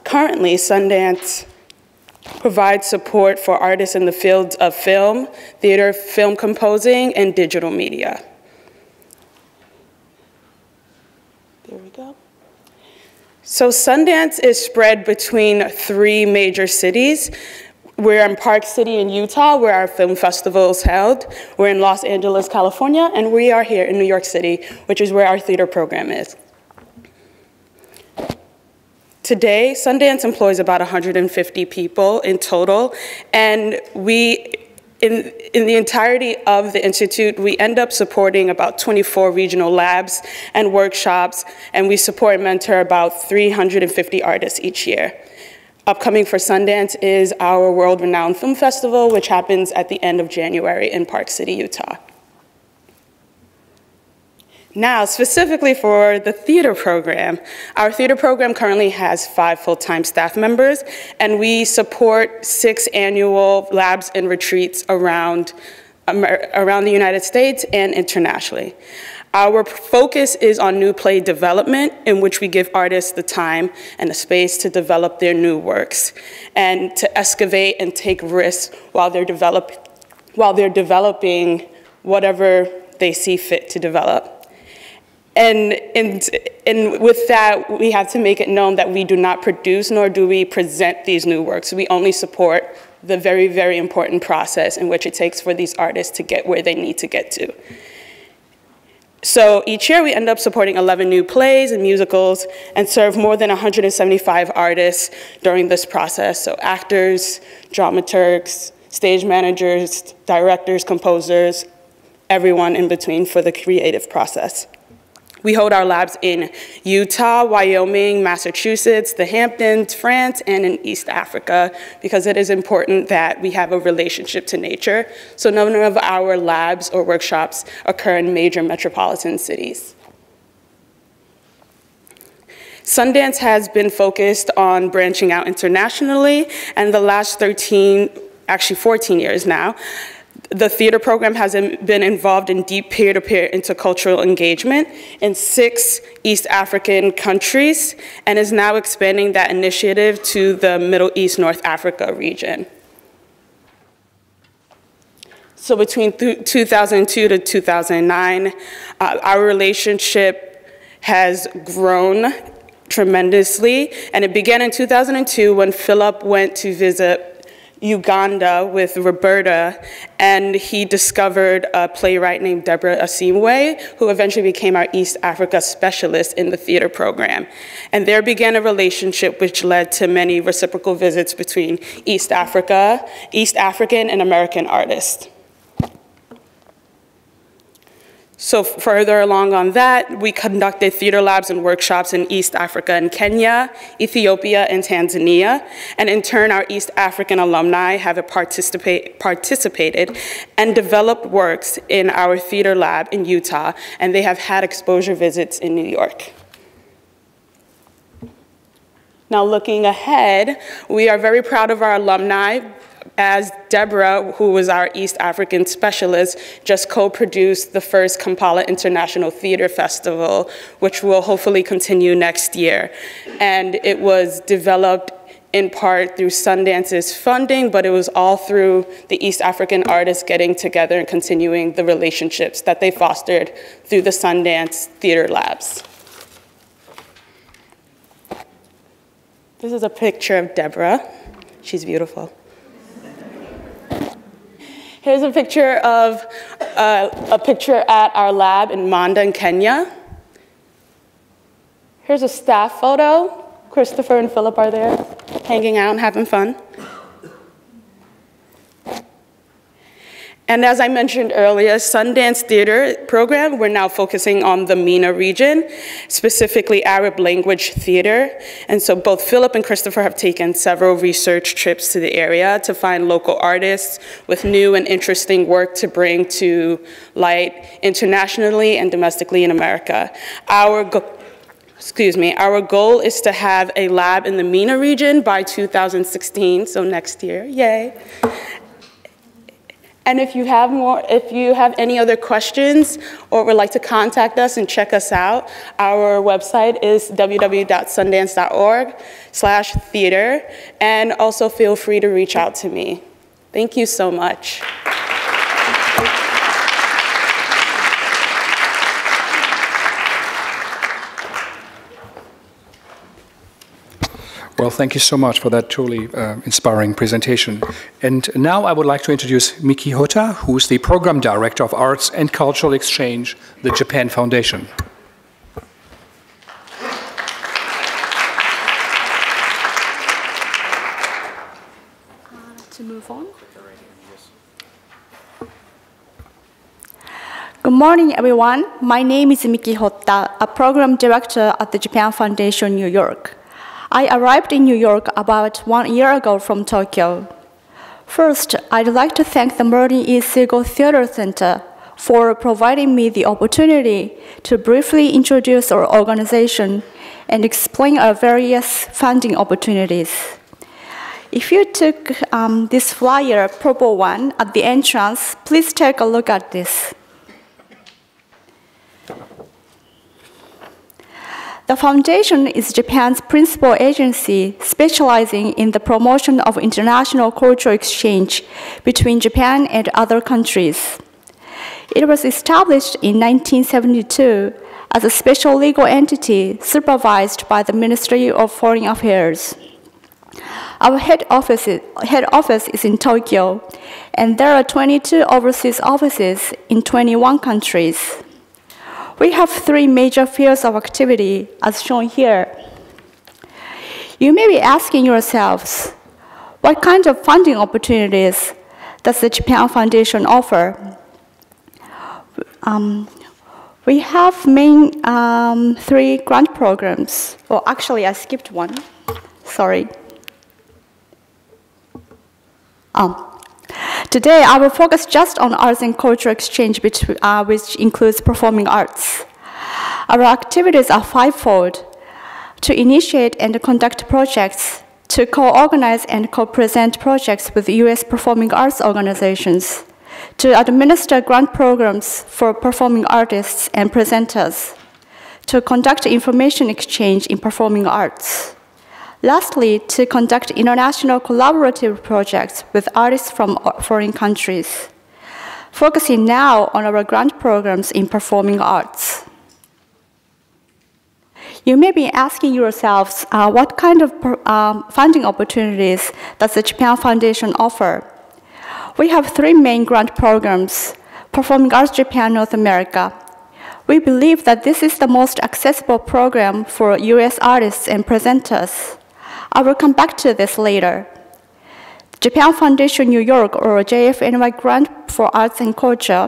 Speaker 11: currently Sundance provides support for artists in the fields of film, theater, film composing, and digital media. There we go. So Sundance is spread between three major cities. We're in Park City in Utah, where our film festival is held. We're in Los Angeles, California, and we are here in New York City, which is where our theater program is. Today, Sundance employs about 150 people in total, and we in, in the entirety of the Institute, we end up supporting about 24 regional labs and workshops, and we support and mentor about 350 artists each year. Upcoming for Sundance is our world-renowned film festival, which happens at the end of January in Park City, Utah. Now, specifically for the theater program, our theater program currently has five full-time staff members, and we support six annual labs and retreats around, um, around the United States and internationally. Our focus is on new play development, in which we give artists the time and the space to develop their new works and to excavate and take risks while they're, develop, while they're developing whatever they see fit to develop. And, and, and with that, we have to make it known that we do not produce nor do we present these new works. We only support the very, very important process in which it takes for these artists to get where they need to get to. So each year we end up supporting 11 new plays and musicals and serve more than 175 artists during this process. So actors, dramaturgs, stage managers, directors, composers, everyone in between for the creative process. We hold our labs in Utah, Wyoming, Massachusetts, the Hamptons, France, and in East Africa because it is important that we have a relationship to nature. So none of our labs or workshops occur in major metropolitan cities. Sundance has been focused on branching out internationally, and the last 13, actually 14 years now, the theater program has been involved in deep peer-to-peer -peer intercultural engagement in six East African countries and is now expanding that initiative to the Middle East North Africa region. So between 2002 to 2009, uh, our relationship has grown tremendously. And it began in 2002 when Philip went to visit Uganda with Roberta, and he discovered a playwright named Deborah Asiimwe, who eventually became our East Africa specialist in the theater program. And there began a relationship which led to many reciprocal visits between East Africa, East African and American artists. So further along on that, we conducted theater labs and workshops in East Africa and Kenya, Ethiopia, and Tanzania. And in turn, our East African alumni have participate, participated and developed works in our theater lab in Utah, and they have had exposure visits in New York. Now looking ahead, we are very proud of our alumni as Deborah, who was our East African specialist, just co-produced the first Kampala International Theater Festival, which will hopefully continue next year. And it was developed in part through Sundance's funding, but it was all through the East African artists getting together and continuing the relationships that they fostered through the Sundance Theater Labs. This is a picture of Deborah. She's beautiful. Here's a picture of uh, a picture at our lab in Manda in Kenya. Here's a staff photo. Christopher and Philip are there, hanging out and having fun. And as I mentioned earlier, Sundance Theater program, we're now focusing on the MENA region, specifically Arab language theater. And so both Philip and Christopher have taken several research trips to the area to find local artists with new and interesting work to bring to light internationally and domestically in America. Our excuse me, our goal is to have a lab in the MENA region by 2016, so next year, yay. And if you have more, if you have any other questions or would like to contact us and check us out, our website is www.sundance.org slash theater. And also feel free to reach out to me. Thank you so much.
Speaker 1: Well, thank you so much for that truly uh, inspiring presentation. And now I would like to introduce Miki Hotta, who is the Program Director of Arts and Cultural Exchange, the Japan Foundation.
Speaker 12: to move on. Good morning, everyone. My name is Miki Hotta, a program director at the Japan Foundation, New York. I arrived in New York about one year ago from Tokyo. First, I'd like to thank the Martin E. Segal Theater Center for providing me the opportunity to briefly introduce our organization and explain our various funding opportunities. If you took um, this flyer, purple one, at the entrance, please take a look at this. The foundation is Japan's principal agency specializing in the promotion of international cultural exchange between Japan and other countries. It was established in 1972 as a special legal entity supervised by the Ministry of Foreign Affairs. Our head office, is, head office is in Tokyo, and there are 22 overseas offices in 21 countries. We have three major fields of activity, as shown here. You may be asking yourselves, what kind of funding opportunities does the Japan Foundation offer? Um, we have main um, three grant programs. Well, actually, I skipped one. Sorry. Um, Today, I will focus just on arts and cultural exchange, uh, which includes performing arts. Our activities are fivefold to initiate and conduct projects, to co-organize and co-present projects with U.S. performing arts organizations, to administer grant programs for performing artists and presenters, to conduct information exchange in performing arts, Lastly, to conduct international collaborative projects with artists from foreign countries. focusing now on our grant programs in performing arts. You may be asking yourselves, uh, what kind of um, funding opportunities does the Japan Foundation offer? We have three main grant programs, Performing Arts Japan North America. We believe that this is the most accessible program for US artists and presenters. I will come back to this later. Japan Foundation New York or JFNY Grant for Arts and Culture.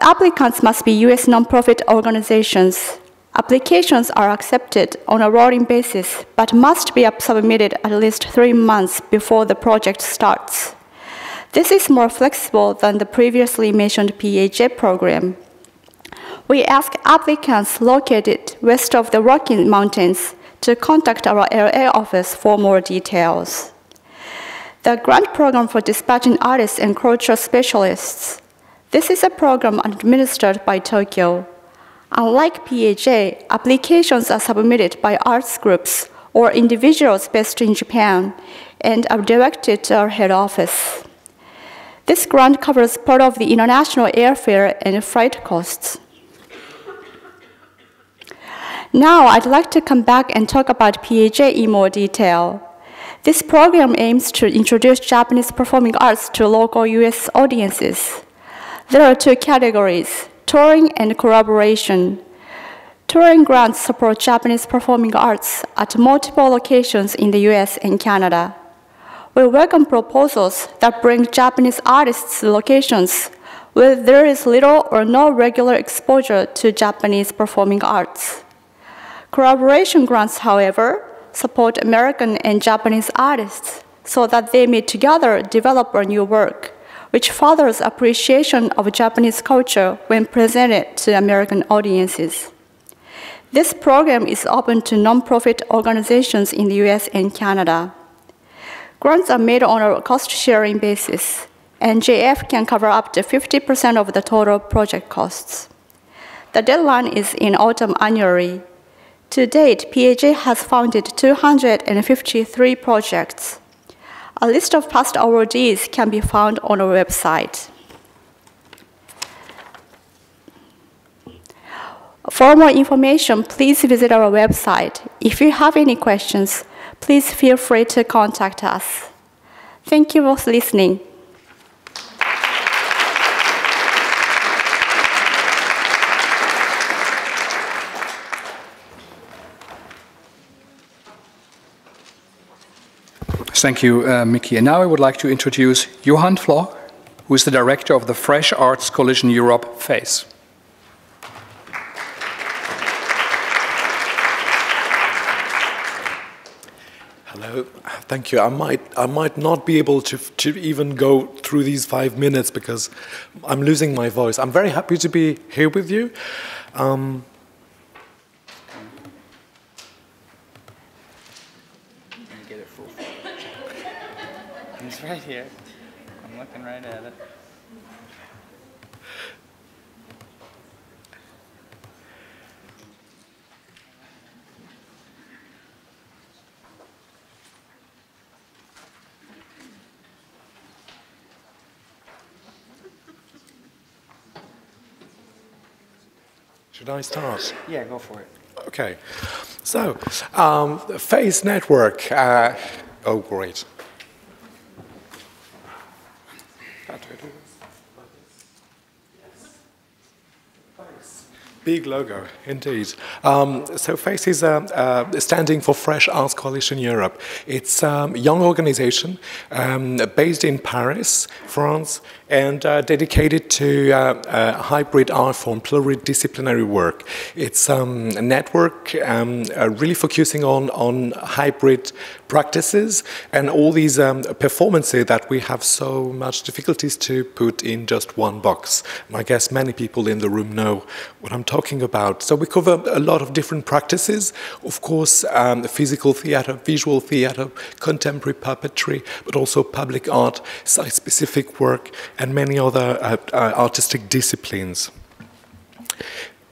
Speaker 12: Applicants must be US nonprofit organizations. Applications are accepted on a rolling basis, but must be submitted at least three months before the project starts. This is more flexible than the previously mentioned PAJA program. We ask applicants located west of the Rocky Mountains to contact our LA office for more details. The grant program for dispatching artists and cultural specialists. This is a program administered by Tokyo. Unlike PAJA, applications are submitted by arts groups or individuals based in Japan and are directed to our head office. This grant covers part of the international airfare and flight costs. Now, I'd like to come back and talk about PAJA in more detail. This program aims to introduce Japanese performing arts to local US audiences. There are two categories touring and collaboration. Touring grants support Japanese performing arts at multiple locations in the US and Canada. We welcome proposals that bring Japanese artists to locations where there is little or no regular exposure to Japanese performing arts. Collaboration grants, however, support American and Japanese artists so that they may together develop a new work which furthers appreciation of Japanese culture when presented to American audiences. This program is open to nonprofit organizations in the US and Canada. Grants are made on a cost-sharing basis, and JF can cover up to 50% of the total project costs. The deadline is in autumn annually. To date, PAJA has funded 253 projects. A list of past awardees can be found on our website. For more information, please visit our website. If you have any questions, please feel free to contact us. Thank you for listening.
Speaker 1: Thank you, uh, Miki. And now I would like to introduce Yohann Floch, who is the director of the Fresh Arts Coalition Europe FACE.
Speaker 13: Hello, thank you. I might, I might not be able to, to even go through these five minutes because I'm losing my voice. I'm very happy to be here with you. Um,
Speaker 2: right here. I'm looking right at it.
Speaker 13: Should I start?
Speaker 2: Yeah, go for it.
Speaker 13: Okay. So, um, FACE Network. Uh, oh, great. Big logo, indeed. Um, so FACE is uh, uh, standing for Fresh Arts Coalition Europe. It's a um, young organization um, based in Paris, France, and uh, dedicated to uh, uh, hybrid art form, pluridisciplinary work. It's um, a network um, uh, really focusing on, on hybrid practices and all these um, performances that we have so much difficulties to put in just one box. And I guess many people in the room know what I'm talking about. So we cover a lot of different practices, of course, um, physical theater, visual theater, contemporary puppetry, but also public art, site-specific work, many other uh, uh, artistic disciplines.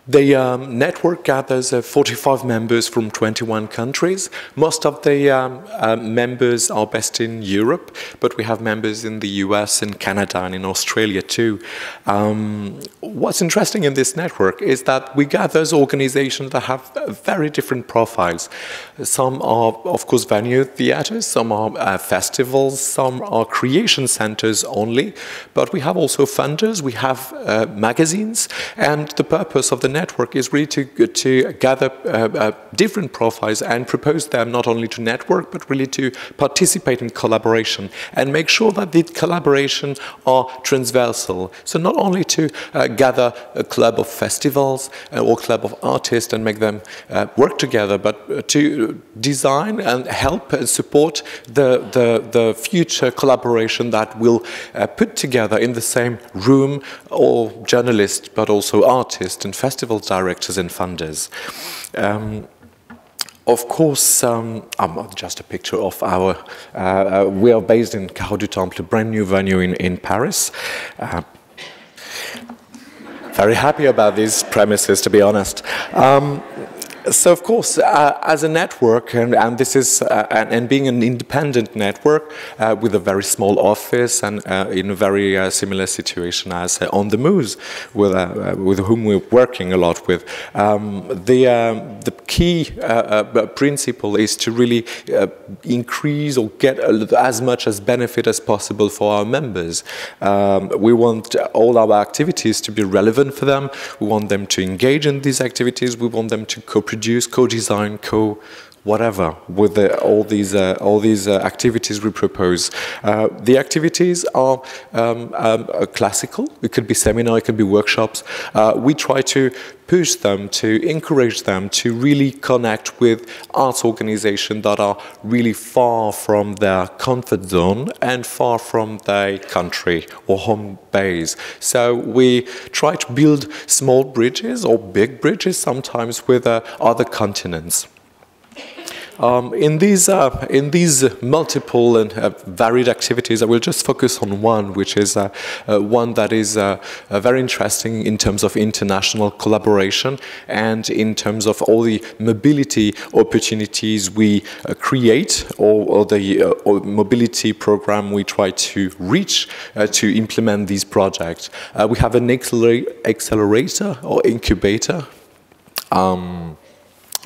Speaker 13: The um, network gathers uh, 45 members from 21 countries. Most of the um, uh, members are based in Europe, but we have members in the US, in Canada, and in Australia too. Um, what's interesting in this network is that we gather organizations that have very different profiles. Some are, of course, venue theaters, some are uh, festivals, some are creation centers only, but we have also funders, we have uh, magazines, and the purpose of the network is really to, to gather uh, uh, different profiles and propose them not only to network, but really to participate in collaboration and make sure that the collaboration are transversal. So not only to uh, gather a club of festivals uh, or club of artists and make them uh, work together, but uh, to design and help and support the, the, the future collaboration that will put together in the same room all journalists, but also artists and festival festival directors and funders. Um, of course, um, um, just a picture of our, uh, uh, we are based in Carreau du Temple, a brand new venue in, in Paris. Uh, very happy about these premises, to be honest. Um, so of course, uh, as a network, and, and this is, uh, and, and, being an independent network uh, with a very small office and uh, in a very uh, similar situation as uh, On the Move, with, with whom we're working a lot with, um, the, um, the key principle is to really increase or get as much as benefit as possible for our members. Um, we want all our activities to be relevant for them. We want them to engage in these activities. We want them to cooperate produce, co-design, co whatever with the, all these uh, all these uh, activities we propose. Uh, the activities are um, um, classical. It could be seminar, it could be workshops. Uh, we try to push them, to encourage them to really connect with arts organizations that are really far from their comfort zone and far from their country or home base. So we try to build small bridges or big bridges sometimes with uh, other continents. Um, in these uh, in these multiple and uh, varied activities, I will just focus on one, which is uh, uh one that is uh, uh, very interesting in terms of international collaboration and in terms of all the mobility opportunities we create, or, or the or mobility program we try to reach to implement these projects. we have an accelerator or incubator. Um,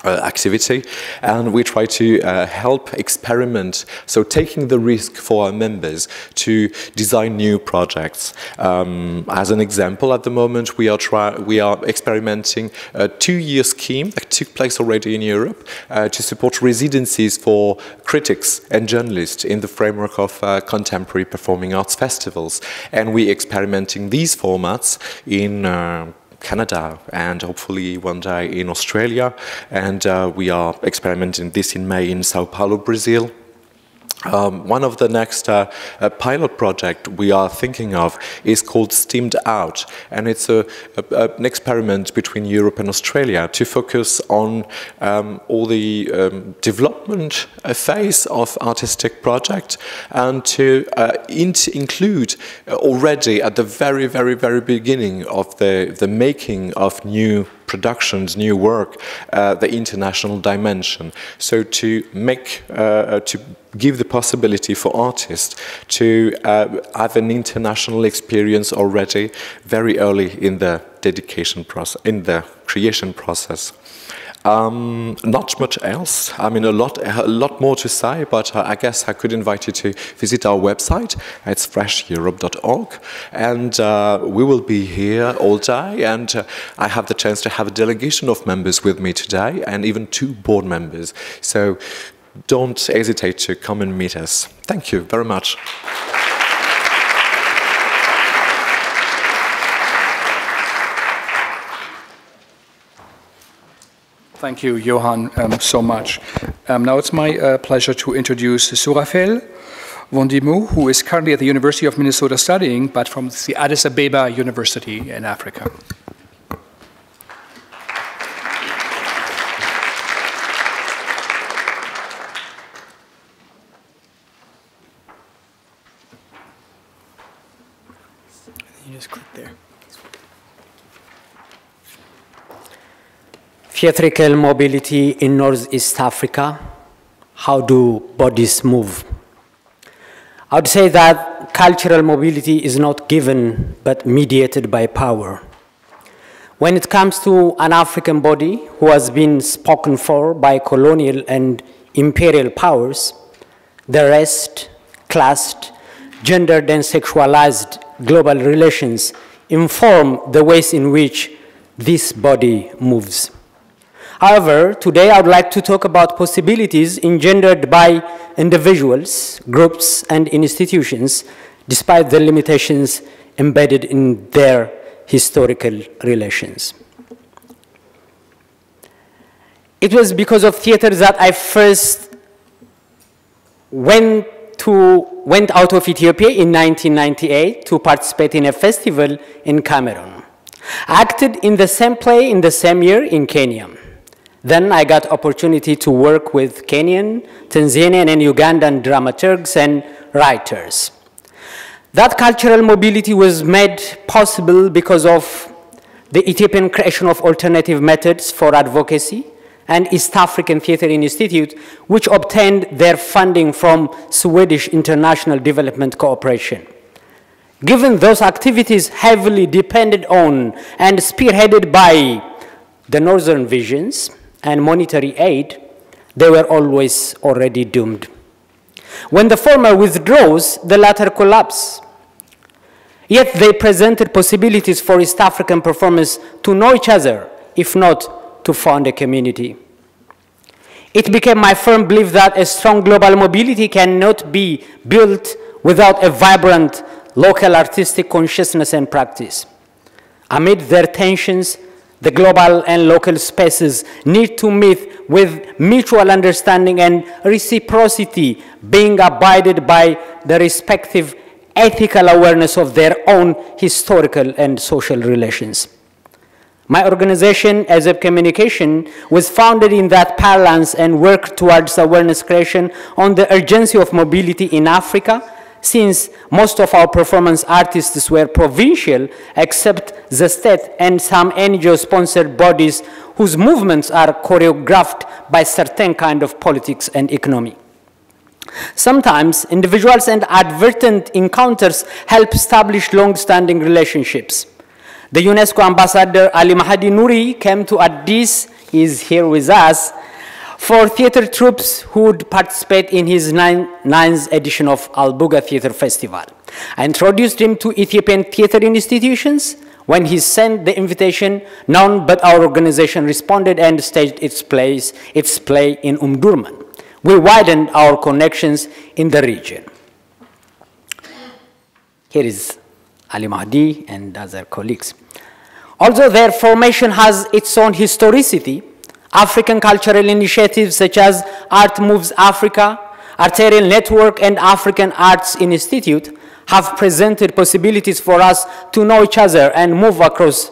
Speaker 13: uh, activity and we try to uh, help experiment. So taking the risk for our members to design new projects. Um, as an example at the moment we are try we are experimenting a two-year scheme that took place already in Europe uh, to support residencies for critics and journalists in the framework of uh, contemporary performing arts festivals. And we experimenting these formats in uh, Canada and hopefully one day in Australia. And uh, we are experimenting this in May in Sao Paulo, Brazil. Um, one of the next uh, uh, pilot project we are thinking of is called Steamed Out, and it's a, a, an experiment between Europe and Australia to focus on um, all the um, development uh, phase of artistic project and to uh, include already at the very, very, very beginning of the, the making of new productions, new work, uh, the international dimension. So to make, uh, uh, to give the possibility for artists to uh, have an international experience already very early in the dedication process, in the creation process. Um, not much else. I mean, a lot, a lot more to say, but uh, I guess I could invite you to visit our website. It's fresheurope.org, and uh, we will be here all day. And uh, I have the chance to have a delegation of members with me today, and even two board members. So don't hesitate to come and meet us. Thank you very much.
Speaker 1: Thank you, Yohann, um, so much. Um, now it's my uh, pleasure to introduce Surafel Wondimu, who is currently at the University of Minnesota studying, but from the Addis Ababa University in Africa.
Speaker 14: Theatrical mobility in Northeast Africa. How do bodies move? I would say that cultural mobility is not given but mediated by power. When it comes to an African body who has been spoken for by colonial and imperial powers, the rest, classed, gendered, and sexualized global relations inform the ways in which this body moves. However, today I would like to talk about possibilities engendered by individuals, groups, and institutions, despite the limitations embedded in their historical relations. It was because of theater that I first went, to, went out of Ethiopia in 1998 to participate in a festival in Cameroon. I acted in the same play in the same year in Kenya. Then I got opportunity to work with Kenyan, Tanzanian, and Ugandan dramaturgs and writers. That cultural mobility was made possible because of the Ethiopian creation of alternative methods for advocacy and East African Theatre Institute, which obtained their funding from Swedish International Development Cooperation. Given those activities heavily depended on and spearheaded by the Northern Visions, and monetary aid, they were always already doomed. When the former withdraws, the latter collapse. Yet they presented possibilities for East African performers to know each other, if not to found a community. It became my firm belief that a strong global mobility cannot be built without a vibrant local artistic consciousness and practice. Amid their tensions, the global and local spaces need to meet with mutual understanding and reciprocity being abided by the respective ethical awareness of their own historical and social relations. My organization, as a communication, was founded in that parlance and worked towards awareness creation on the urgency of mobility in Africa since most of our performance artists were provincial, except the state and some NGO-sponsored bodies whose movements are choreographed by certain kind of politics and economy. Sometimes individuals and advertent encounters help establish long-standing relationships. The UNESCO ambassador Ali Mahdi Nouri came to Addis, is here with us, for theater troops who would participate in his ninth edition of Albuga Theater Festival. I introduced him to Ethiopian theater institutions. When he sent the invitation, none but our organization responded and staged its, plays, its play in Umdurman. We widened our connections in the region. Here is Ali Mahdi and other colleagues. Although their formation has its own historicity, African cultural initiatives such as Art Moves Africa, Arterial Network, and African Arts Institute have presented possibilities for us to know each other and move across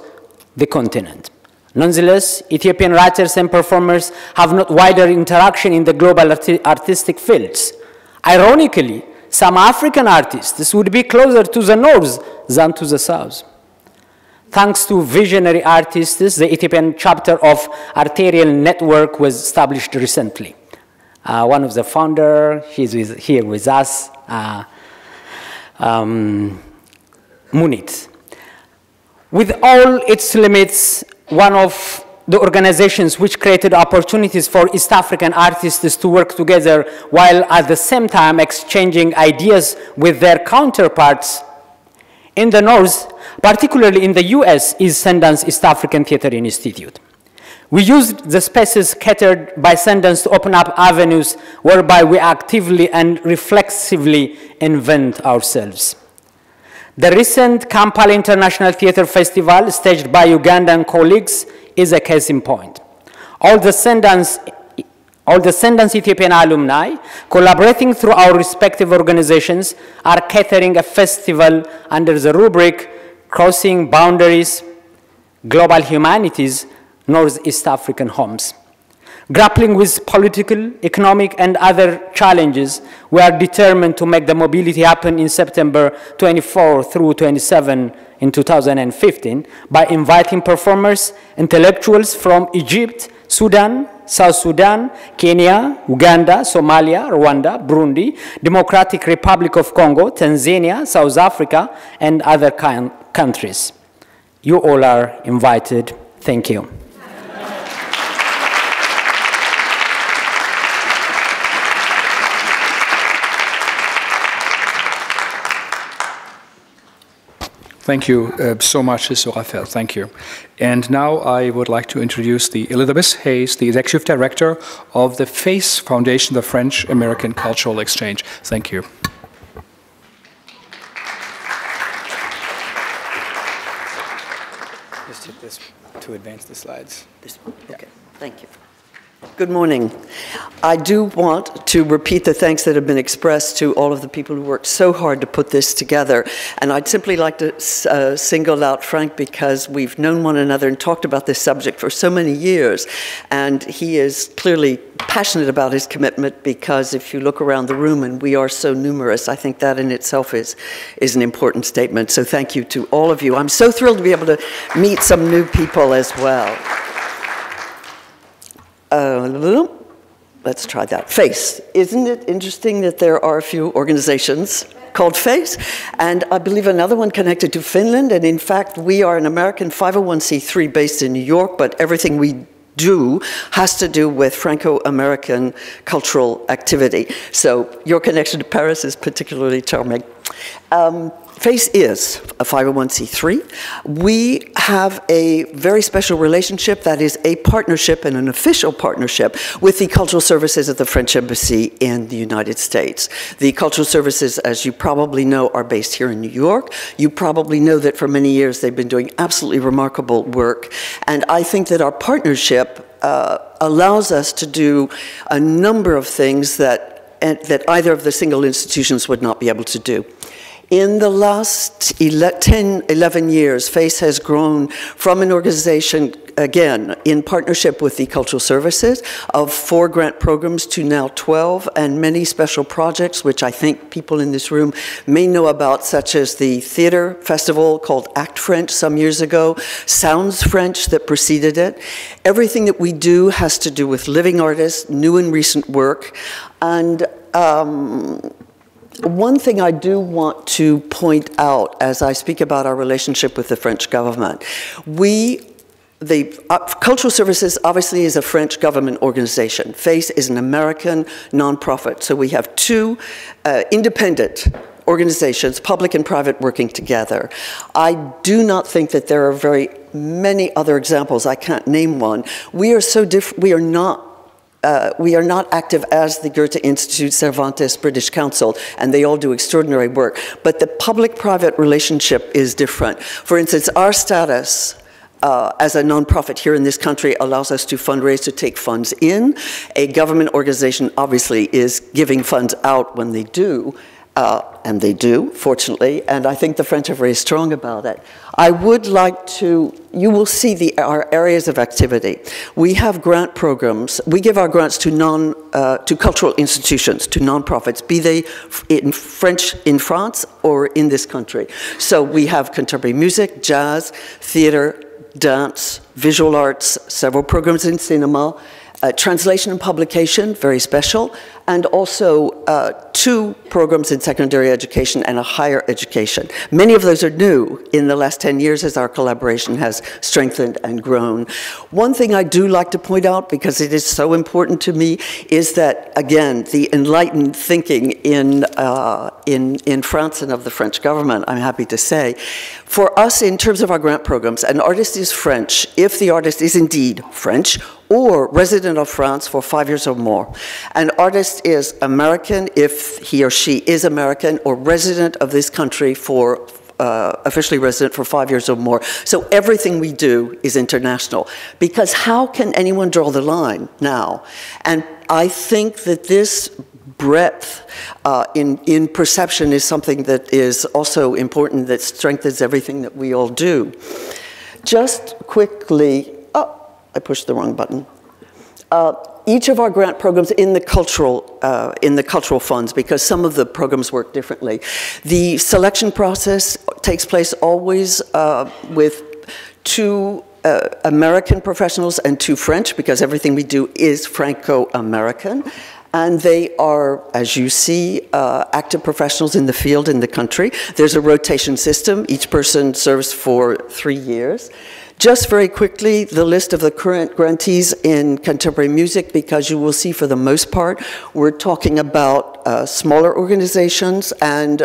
Speaker 14: the continent. Nonetheless, Ethiopian writers and performers have not wider interaction in the global arti artistic fields. Ironically, some African artists would be closer to the north than to the south. Thanks to visionary artists, the Ethiopian chapter of Arterial Network was established recently. Uh, one of the founder, he's with, here with us, uh, um, Munit. With all its limits, one of the organizations which created opportunities for East African artists to work together while at the same time exchanging ideas with their counterparts in the North, particularly in the US, is Sundance East African Theatre Institute. We used the spaces catered by Sundance to open up avenues whereby we actively and reflexively invent ourselves. The recent Kampala International Theatre Festival, staged by Ugandan colleagues, is a case in point. All the Sundance all the Ethiopian alumni, collaborating through our respective organizations, are catering a festival under the rubric Crossing Boundaries, Global Humanities, Northeast African Homes. Grappling with political, economic, and other challenges, we are determined to make the mobility happen in September 24 through 27 in 2015 by inviting performers, intellectuals from Egypt, Sudan, South Sudan, Kenya, Uganda, Somalia, Rwanda, Burundi, Democratic Republic of Congo, Tanzania, South Africa, and other countries. You all are invited. Thank you.
Speaker 1: Thank you uh, so much, Raphael. Thank you. And now I would like to introduce the Elizabeth Hayes, the Executive Director of the FACE Foundation, the French American Cultural Exchange. Thank you.
Speaker 2: Just hit this to advance the slides.
Speaker 15: This, okay, thank you. Good morning. I do want to repeat the thanks that have been expressed to all of the people who worked so hard to put this together. And I'd simply like to uh, single out Frank because we've known one another and talked about this subject for so many years. And he is clearly passionate about his commitment because if you look around the room and we are so numerous, I think that in itself is, is an important statement. So thank you to all of you. I'm so thrilled to be able to meet some new people as well. Uh, let's try that. FACE. Isn't it interesting that there are a few organizations called FACE? And I believe another one connected to Finland. And in fact, we are an American 501c3 based in New York, but everything we do has to do with Franco-American cultural activity. So your connection to Paris is particularly charming. Um, FACE is a 501c3. We have a very special relationship that is a partnership and an official partnership with the cultural services of the French Embassy in the United States. The cultural services, as you probably know, are based here in New York. You probably know that for many years they've been doing absolutely remarkable work. And I think that our partnership uh, allows us to do a number of things that, that either of the single institutions would not be able to do. In the last 10, 11 years, FACE has grown from an organization, again, in partnership with the Cultural Services, of four grant programs to now 12, and many special projects, which I think people in this room may know about, such as the theater festival called Act French some years ago, Sounds French that preceded it. Everything that we do has to do with living artists, new and recent work, and um, one thing I do want to point out as I speak about our relationship with the French government, we the uh, Cultural Services obviously is a French government organization. FACE is an American nonprofit. So we have two uh, independent organizations, public and private, working together. I do not think that there are very many other examples. I can't name one. We are so different. We are not uh, we are not active as the Goethe Institute, Cervantes, British Council, and they all do extraordinary work. But the public-private relationship is different. For instance, our status uh, as a nonprofit here in this country allows us to fundraise to take funds in. A government organization obviously is giving funds out when they do, uh, and they do, fortunately, and I think the French are very strong about it. I would like to, you will see the, our areas of activity. We have grant programs. We give our grants to, non, uh, to cultural institutions, to nonprofits, be they in French in France or in this country. So we have contemporary music, jazz, theater, dance, visual arts, several programs in cinema, uh, translation and publication, very special, and also uh, two programs in secondary education and a higher education. Many of those are new in the last 10 years as our collaboration has strengthened and grown. One thing I do like to point out, because it is so important to me, is that, again, the enlightened thinking in, uh, in, in France and of the French government, I'm happy to say, for us in terms of our grant programs, an artist is French if the artist is indeed French or resident of France for five years or more. An artist is American if he or she is American or resident of this country for uh, officially resident for five years or more. So everything we do is international. Because how can anyone draw the line now? And I think that this breadth uh, in, in perception is something that is also important, that strengthens everything that we all do. Just quickly, oh, I pushed the wrong button. Uh, each of our grant programs in the cultural uh, in the cultural funds because some of the programs work differently. The selection process takes place always uh, with two uh, American professionals and two French, because everything we do is Franco-American. And they are, as you see, uh, active professionals in the field in the country. There's a rotation system. Each person serves for three years. Just very quickly, the list of the current grantees in contemporary music, because you will see for the most part, we're talking about uh, smaller organizations and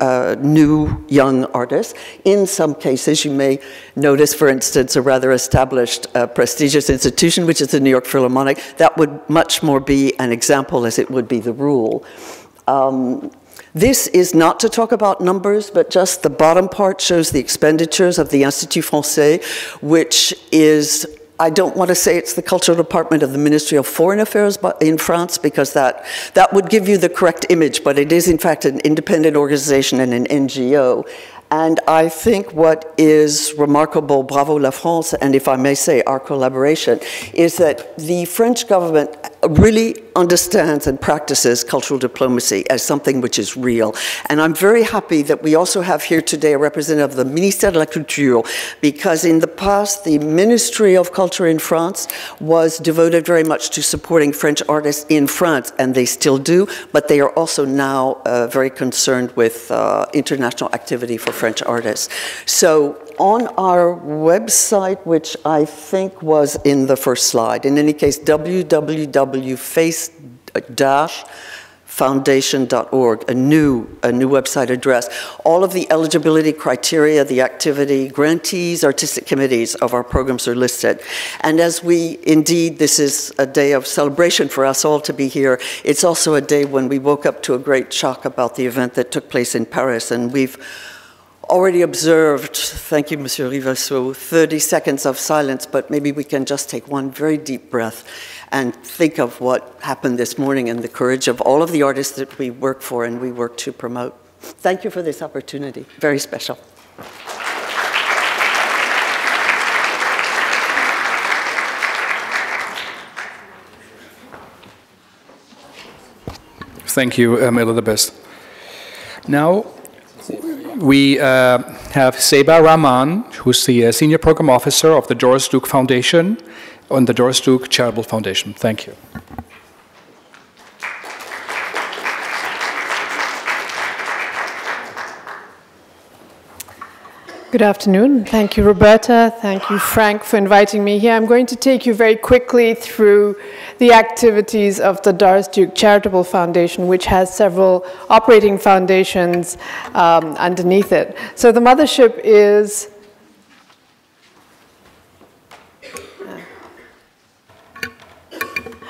Speaker 15: uh, new young artists. In some cases, you may notice, for instance, a rather established, uh, prestigious institution, which is the New York Philharmonic. That would much more be an example as it would be the rule. Um, this is not to talk about numbers, but just the bottom part shows the expenditures of the Institut Français, which is I don't want to say it's the cultural department of the Ministry of Foreign Affairs in France because that, that would give you the correct image, but it is in fact an independent organization and an NGO. And I think what is remarkable, bravo la France, and if I may say our collaboration, is that the French government really understands and practices cultural diplomacy as something which is real. And I'm very happy that we also have here today a representative of the Ministère de la Culture, because in the past, the Ministry of Culture in France was devoted very much to supporting French artists in France, and they still do, but they are also now uh, very concerned with uh, international activity for French artists. So on our website, which I think was in the first slide, in any case, www.face-foundation.org, a new, a new website address. All of the eligibility criteria, the activity, grantees, artistic committees of our programs are listed. And as we, indeed, this is a day of celebration for us all to be here, it's also a day when we woke up to a great shock about the event that took place in Paris, and we've already observed, thank you, Monsieur Rivasseau, 30 seconds of silence, but maybe we can just take one very deep breath and think of what happened this morning and the courage of all of the artists that we work for and we work to promote. Thank you for this opportunity. Very special.
Speaker 1: Thank you, um, Elizabeth. Now, we uh, have Zeyba Rahman, who's the uh, Senior Program Officer of the Doris Duke Foundation and the Doris Duke Charitable Foundation. Thank you.
Speaker 16: Good afternoon. Thank you, Roberta. Thank you, Frank, for inviting me here. I'm going to take you very quickly through the activities of the Doris Duke Charitable Foundation, which has several operating foundations um, underneath it. So the mothership is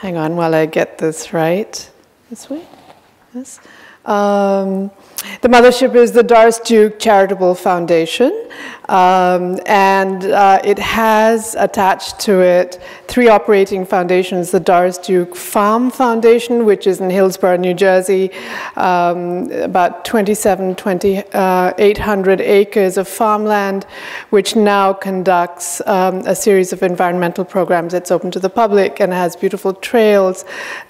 Speaker 16: hang on while I get this right. This way? Yes. Um, the mothership is the Doris Duke Charitable Foundation, um, and uh, it has attached to it three operating foundations, the Doris Duke Farm Foundation, which is in Hillsborough, New Jersey, um, about 27, 2,800 uh, acres of farmland, which now conducts um, a series of environmental programs. It's open to the public and has beautiful trails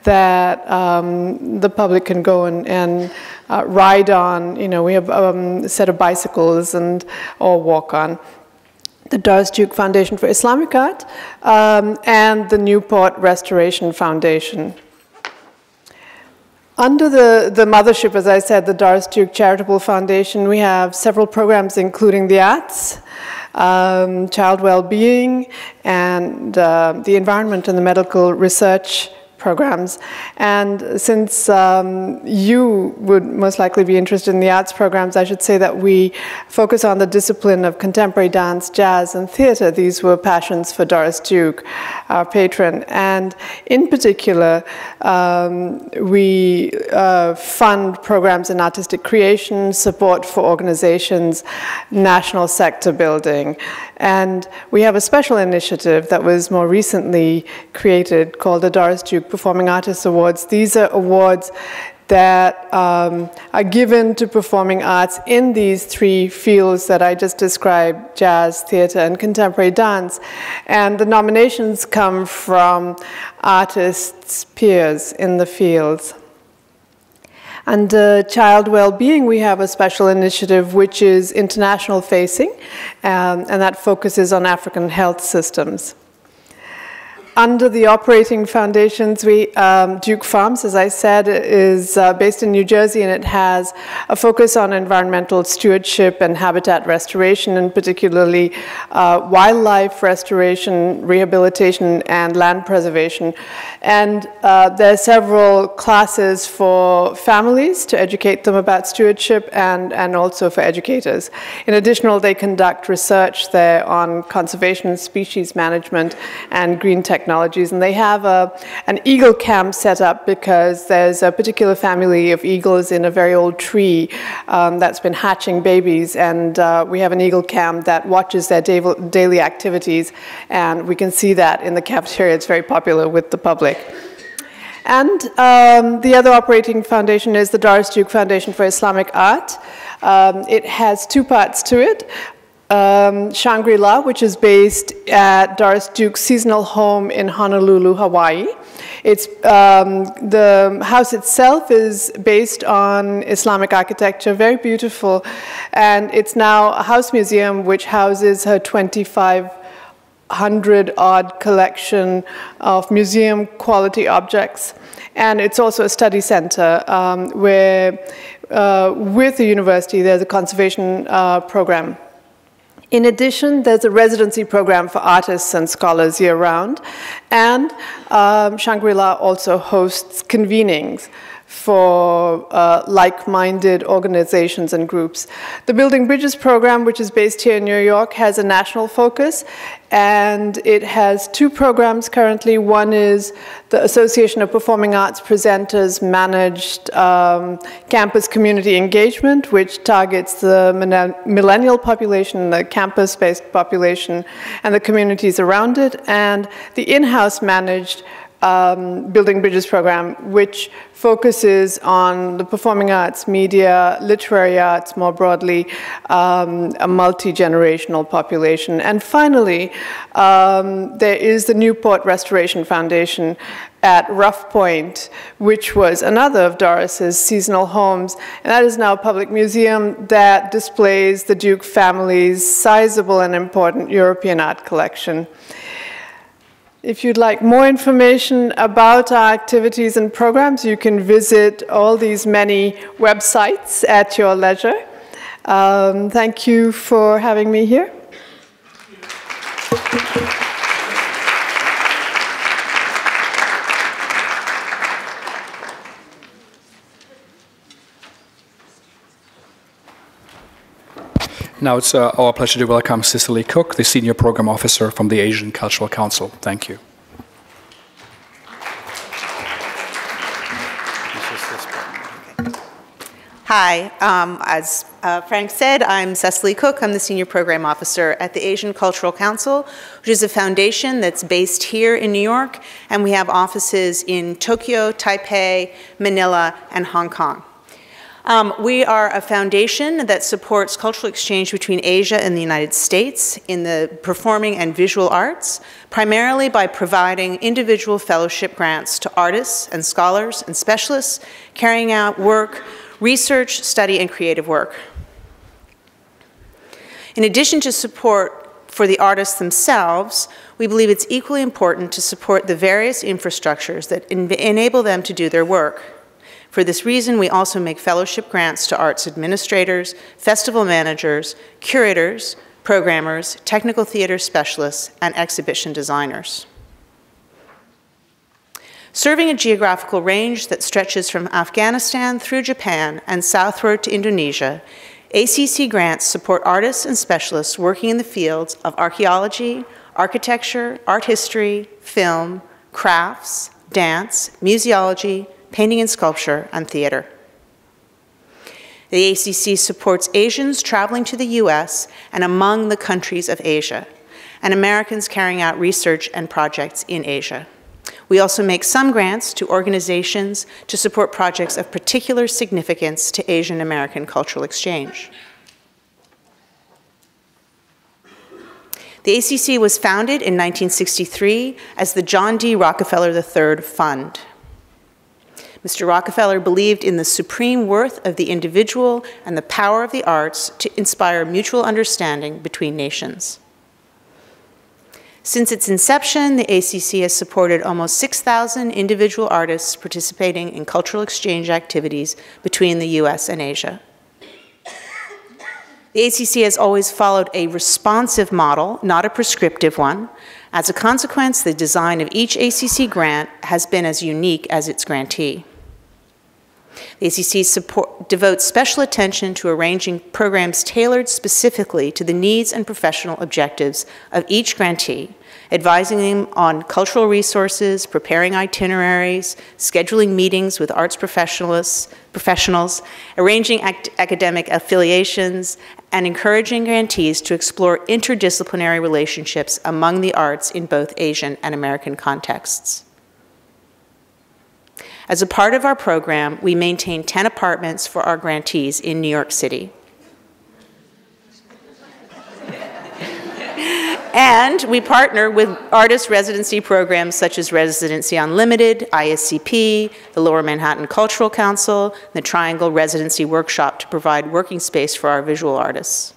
Speaker 16: that um, the public can go and, and uh, ride on. You know, we have um, a set of bicycles and or walk The Doris Duke Foundation for Islamic Art um, and the Newport Restoration Foundation. Under the, the mothership, as I said, the Doris Duke Charitable Foundation, we have several programs including the arts, um, child well-being, and uh, the environment and the medical research programs. And since um, you would most likely be interested in the arts programs, I should say that we focus on the discipline of contemporary dance, jazz, and theater. These were passions for Doris Duke, our patron. And in particular, um, we uh, fund programs in artistic creation, support for organizations, national sector building. And we have a special initiative that was more recently created called the Doris Duke Performing Artists Awards. These are awards that um, are given to performing arts in these three fields that I just described, jazz, theater, and contemporary dance. And the nominations come from artists' peers in the fields. Under child well-being, we have a special initiative which is international facing, um, and that focuses on African health systems. Under the operating foundations, we, um, Duke Farms, as I said, is uh, based in New Jersey and it has a focus on environmental stewardship and habitat restoration, and particularly uh, wildlife restoration, rehabilitation, and land preservation. And uh, there are several classes for families to educate them about stewardship and, and also for educators. In addition, they conduct research there on conservation, species management, and green technology technologies, and they have a, an eagle camp set up because there's a particular family of eagles in a very old tree um, that's been hatching babies, and uh, we have an eagle camp that watches their daily activities, and we can see that in the cafeteria. It's very popular with the public. And um, the other operating foundation is the Doris Duke Foundation for Islamic Art. Um, it has two parts to it um, Shangri-La, which is based at Doris Duke's seasonal home in Honolulu, Hawaii. It's, um, the house itself is based on Islamic architecture, very beautiful, and it's now a house museum which houses her 2,500 odd collection of museum quality objects. And it's also a study center um, where, uh, with the university, there's a conservation uh, program in addition, there's a residency program for artists and scholars year-round, and um, Shangri-La also hosts convenings for uh, like-minded organizations and groups. The Building Bridges program, which is based here in New York, has a national focus, and it has two programs currently. One is the Association of Performing Arts Presenters managed um, campus community engagement, which targets the millennial population, the campus-based population, and the communities around it, and the in-house managed um, Building Bridges program, which focuses on the performing arts, media, literary arts more broadly, um, a multi-generational population. And finally, um, there is the Newport Restoration Foundation at Rough Point, which was another of Doris's seasonal homes. And that is now a public museum that displays the Duke family's sizable and important European art collection. If you'd like more information about our activities and programs, you can visit all these many websites at your leisure. Um, thank you for having me here.
Speaker 1: Now it's uh, our pleasure to welcome Cecily Cook, the Senior Program Officer from the Asian Cultural Council. Thank you.
Speaker 17: Hi, um, as uh, Frank said, I'm Cecily Cook. I'm the Senior Program Officer at the Asian Cultural Council, which is a foundation that's based here in New York, and we have offices in Tokyo, Taipei, Manila, and Hong Kong. Um, we are a foundation that supports cultural exchange between Asia and the United States in the performing and visual arts, primarily by providing individual fellowship grants to artists and scholars and specialists carrying out work, research, study, and creative work. In addition to support for the artists themselves, we believe it's equally important to support the various infrastructures that enable them to do their work. For this reason, we also make fellowship grants to arts administrators, festival managers, curators, programmers, technical theater specialists, and exhibition designers. Serving a geographical range that stretches from Afghanistan through Japan and southward to Indonesia, ACC grants support artists and specialists working in the fields of archaeology, architecture, art history, film, crafts, dance, museology, painting and sculpture, and theater. The ACC supports Asians traveling to the US and among the countries of Asia, and Americans carrying out research and projects in Asia. We also make some grants to organizations to support projects of particular significance to Asian American cultural exchange. The ACC was founded in 1963 as the John D. Rockefeller III Fund. Mr. Rockefeller believed in the supreme worth of the individual and the power of the arts to inspire mutual understanding between nations. Since its inception, the ACC has supported almost 6,000 individual artists participating in cultural exchange activities between the US and Asia. The ACC has always followed a responsive model, not a prescriptive one. As a consequence, the design of each ACC grant has been as unique as its grantee. The ACC support, devotes special attention to arranging programs tailored specifically to the needs and professional objectives of each grantee, advising them on cultural resources, preparing itineraries, scheduling meetings with arts professionals, professionals arranging academic affiliations, and encouraging grantees to explore interdisciplinary relationships among the arts in both Asian and American contexts. As a part of our program, we maintain 10 apartments for our grantees in New York City. and we partner with artist residency programs such as Residency Unlimited, ISCP, the Lower Manhattan Cultural Council, and the Triangle Residency Workshop to provide working space for our visual artists.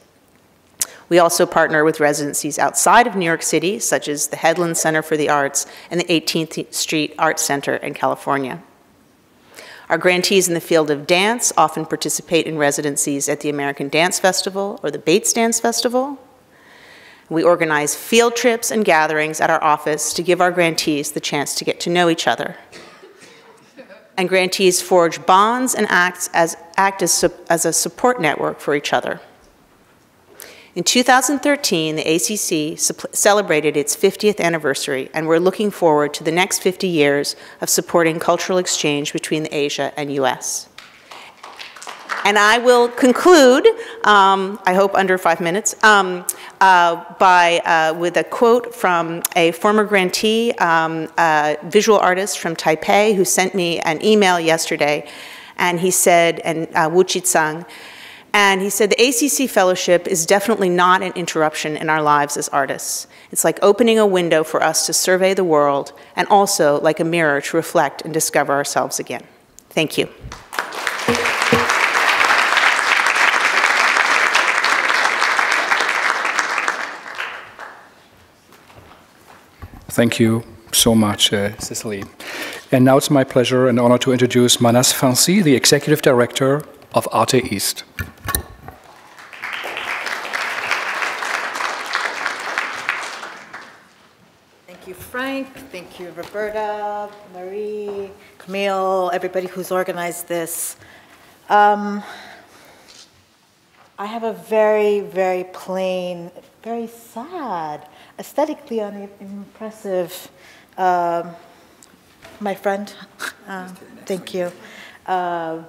Speaker 17: We also partner with residencies outside of New York City, such as the Headlands Center for the Arts and the 18th Street Arts Center in California. Our grantees in the field of dance often participate in residencies at the American Dance Festival or the Bates Dance Festival. We organize field trips and gatherings at our office to give our grantees the chance to get to know each other. And grantees forge bonds and act as, act as, as a support network for each other. In 2013, the ACC celebrated its 50th anniversary, and we're looking forward to the next 50 years of supporting cultural exchange between Asia and US. And I will conclude, um, I hope under five minutes, um, uh, by, uh, with a quote from a former grantee, um, visual artist from Taipei, who sent me an email yesterday. And he said, and uh, Wu Chi-tsung, and he said, the ACC fellowship is definitely not an interruption in our lives as artists. It's like opening a window for us to survey the world and also like a mirror to reflect and discover ourselves again. Thank you.
Speaker 1: Thank you so much, uh, Cecily. And now it's my pleasure and honor to introduce Manas Fancy, the Executive Director of Arte East.
Speaker 18: Thank you, Frank. Thank you, Roberta, Marie, Camille, everybody who's organized this. Um, I have a very, very plain, very sad, aesthetically unimpressive, um, my friend, uh, thank you, uh,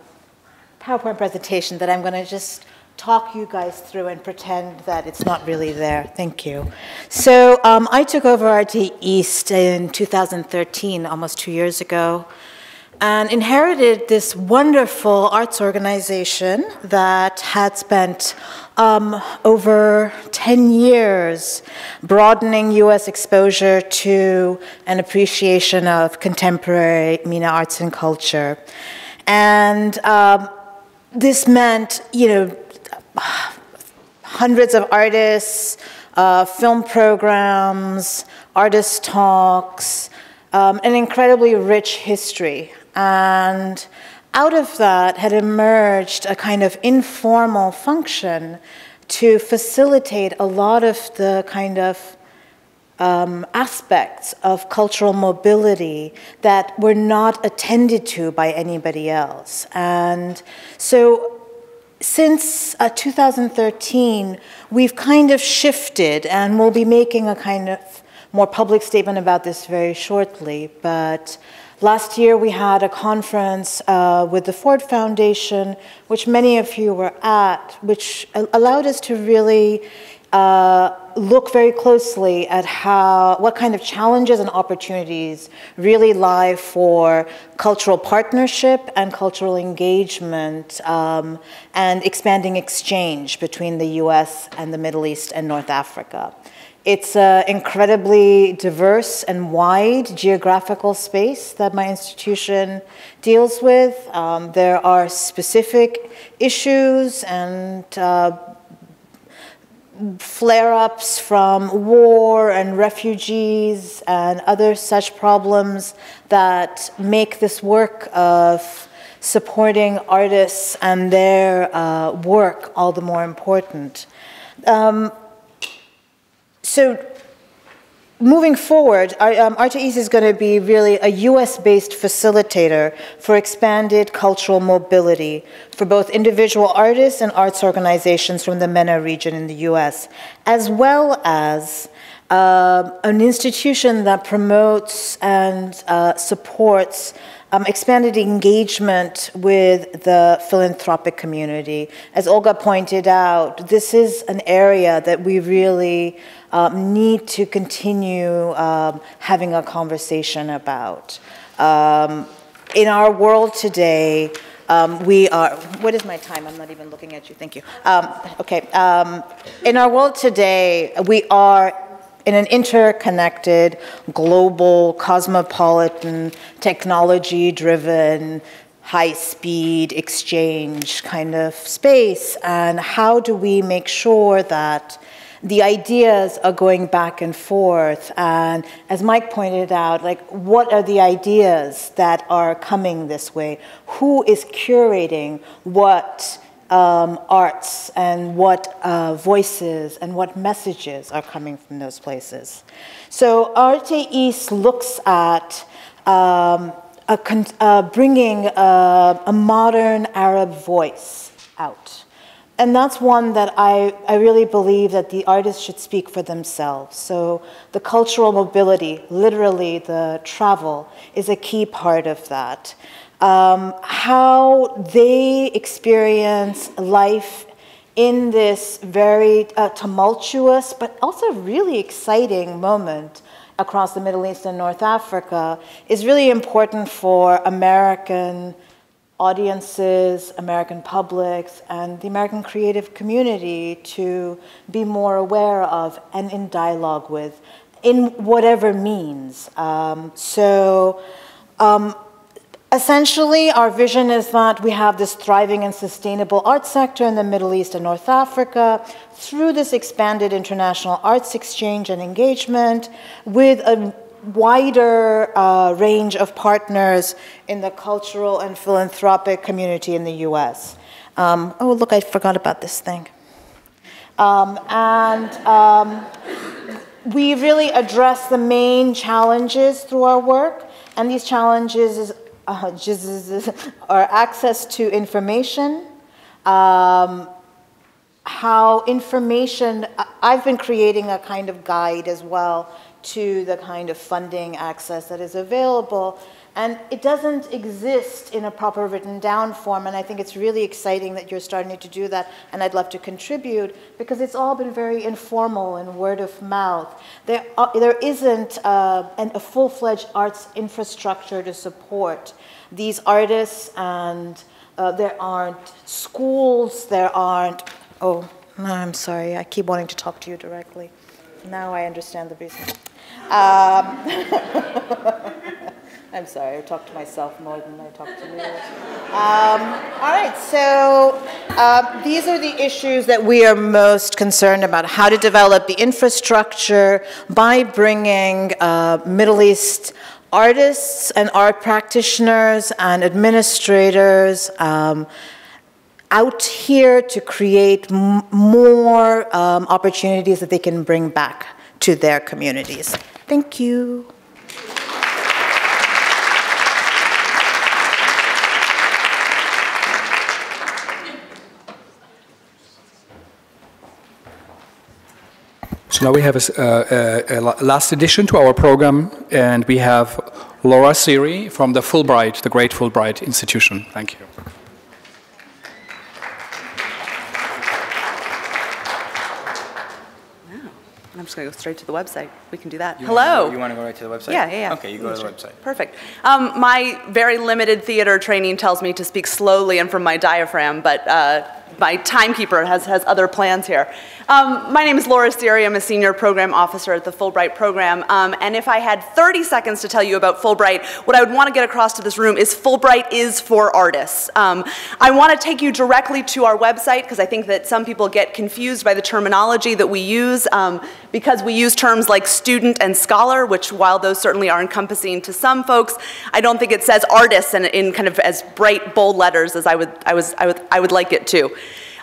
Speaker 18: PowerPoint presentation that I'm going to just talk you guys through and pretend that it's not really there. Thank you. So um, I took over Arte East in 2013, almost two years ago, and inherited this wonderful arts organization that had spent um, over 10 years broadening U.S. exposure to an appreciation of contemporary MENA arts and culture. And um, this meant, you know, hundreds of artists, uh, film programs, artist talks, um, an incredibly rich history. And out of that had emerged a kind of informal function to facilitate a lot of the kind of um, aspects of cultural mobility that were not attended to by anybody else. And so since uh, 2013, we've kind of shifted, and we'll be making a kind of more public statement about this very shortly. But last year we had a conference uh, with the Ford Foundation, which many of you were at, which allowed us to really uh, look very closely at how, what kind of challenges and opportunities really lie for cultural partnership and cultural engagement um, and expanding exchange between the US and the Middle East and North Africa. It's an incredibly diverse and wide geographical space that my institution deals with. Um, there are specific issues and uh, flare-ups from war and refugees and other such problems that make this work of supporting artists and their uh, work all the more important. Um, so moving forward, um, Arte is going to be really a US-based facilitator for expanded cultural mobility for both individual artists and arts organizations from the MENA region in the US, as well as uh, an institution that promotes and uh, supports um, expanded engagement with the philanthropic community. As Olga pointed out, this is an area that we really um, need to continue um, having a conversation about. Um, in our world today, um, we are, what is my time? I'm not even looking at you, thank you. Um, okay, in our world today, we are in an interconnected, global, cosmopolitan, technology-driven, high-speed exchange kind of space, and how do we make sure that the ideas are going back and forth, and as Mike pointed out, like what are the ideas that are coming this way? Who is curating what um, arts and what uh, voices and what messages are coming from those places. So Arte East looks at um, a uh, bringing a, a, modern Arab voice out. And that's one that I, I really believe that the artists should speak for themselves. So the cultural mobility, literally the travel, is a key part of that um, how they experience life in this very uh, tumultuous but also really exciting moment across the Middle East and North Africa is really important for American audiences, American publics, and the American creative community to be more aware of and in dialogue with in whatever means. Um, so um, Essentially, our vision is that we have this thriving and sustainable arts sector in the Middle East and North Africa through this expanded international arts exchange and engagement with a wider uh, range of partners in the cultural and philanthropic community in the US. Um, oh, look, I forgot about this thing. Um, and um, we really address the main challenges through our work. And these challenges uh, or access to information, um, how information, I've been creating a kind of guide as well to the kind of funding access that is available. And it doesn't exist in a proper written down form, and I think it's really exciting that you're starting to do that, and I'd love to contribute, because it's all been very informal and word of mouth. There, are, there isn't uh, an, a full-fledged arts infrastructure to support these artists, and uh, there aren't schools, there aren't, oh, no, I'm sorry, I keep wanting to talk to you directly. Now I understand the reason. Um, I'm sorry, I talk to myself more than I talk to you. Um, all right, so uh, these are the issues that we are most concerned about, how to develop the infrastructure by bringing uh, Middle East artists and art practitioners and administrators um, out here to create more um, opportunities that they can bring back to their communities. Thank you.
Speaker 1: So now we have a, uh, a, a, last addition to our program, and we have Laura Siri from the Fulbright, the Great Fulbright Institution. Thank you.
Speaker 19: I'm just going to go straight to the website. We can do that.
Speaker 2: You
Speaker 19: Hello.
Speaker 2: Wanna go, you want to go right to the website?
Speaker 19: Yeah, yeah, yeah.
Speaker 2: Okay, you go to the website.
Speaker 19: Perfect. Um, my very limited theater training tells me to speak slowly and from my diaphragm, but uh, my timekeeper has, has other plans here. Um, my name is Laura Siri. I'm a senior program officer at the Fulbright program. Um, and if I had 30 seconds to tell you about Fulbright, what I would want to get across to this room is Fulbright is for artists. Um, I want to take you directly to our website because I think that some people get confused by the terminology that we use um, because we use terms like student and scholar, which while those certainly are encompassing to some folks, I don't think it says artists in, in kind of as bright, bold letters as I would, I was, I would, I would like it to.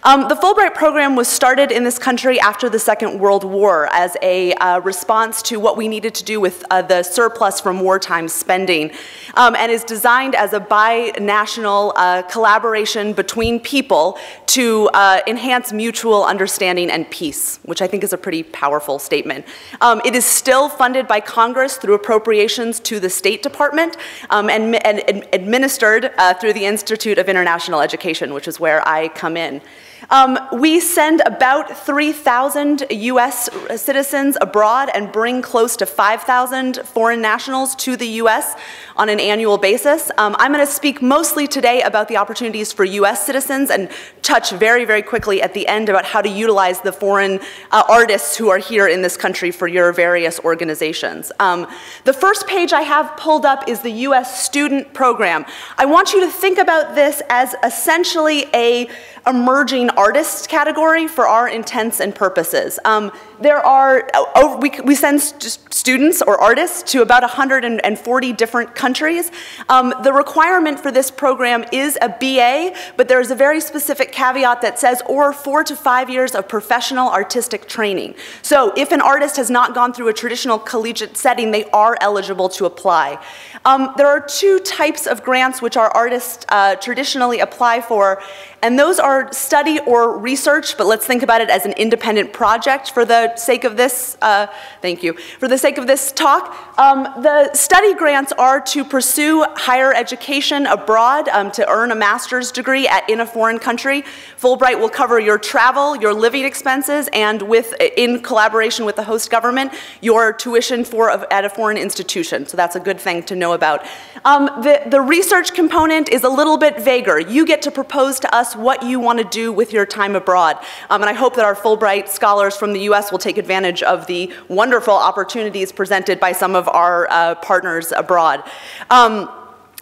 Speaker 19: Um, the Fulbright program was started in this country after the Second World War as a uh, response to what we needed to do with uh, the surplus from wartime spending um, and is designed as a bi-national uh, collaboration between people to uh, enhance mutual understanding and peace, which I think is a pretty powerful statement. Um, it is still funded by Congress through appropriations to the State Department um, and, and, and, administered uh, through the Institute of International Education, which is where I come in. Um, we send about 3,000 US citizens abroad and bring close to 5,000 foreign nationals to the US on an annual basis. Um, I'm going to speak mostly today about the opportunities for US citizens and touch very, very quickly at the end about how to utilize the foreign uh, artists who are here in this country for your various organizations. Um, the first page I have pulled up is the US student program. I want you to think about this as essentially a emerging artist category for our intents and purposes. Um, there are, oh, we, we send st students or artists to about 140 different countries. Um, the requirement for this program is a BA, but there's a very specific caveat that says, or four to five years of professional artistic training. So if an artist has not gone through a traditional collegiate setting, they are eligible to apply. Um, there are two types of grants which our artists uh, traditionally apply for, and those are study or research, but let's think about it as an independent project for the sake of this, uh, thank you, for the sake of this talk. Um, the study grants are to pursue higher education abroad, um, to earn a master's degree at, in a foreign country. Fulbright will cover your travel, your living expenses, and with, in collaboration with the host government, your tuition for at a foreign institution. So that's a good thing to know about. Um, the, the research component is a little bit vaguer. You get to propose to us what you want to do with your time abroad. Um, and I hope that our Fulbright scholars from the US will take advantage of the wonderful opportunities presented by some of our uh, partners abroad. Um,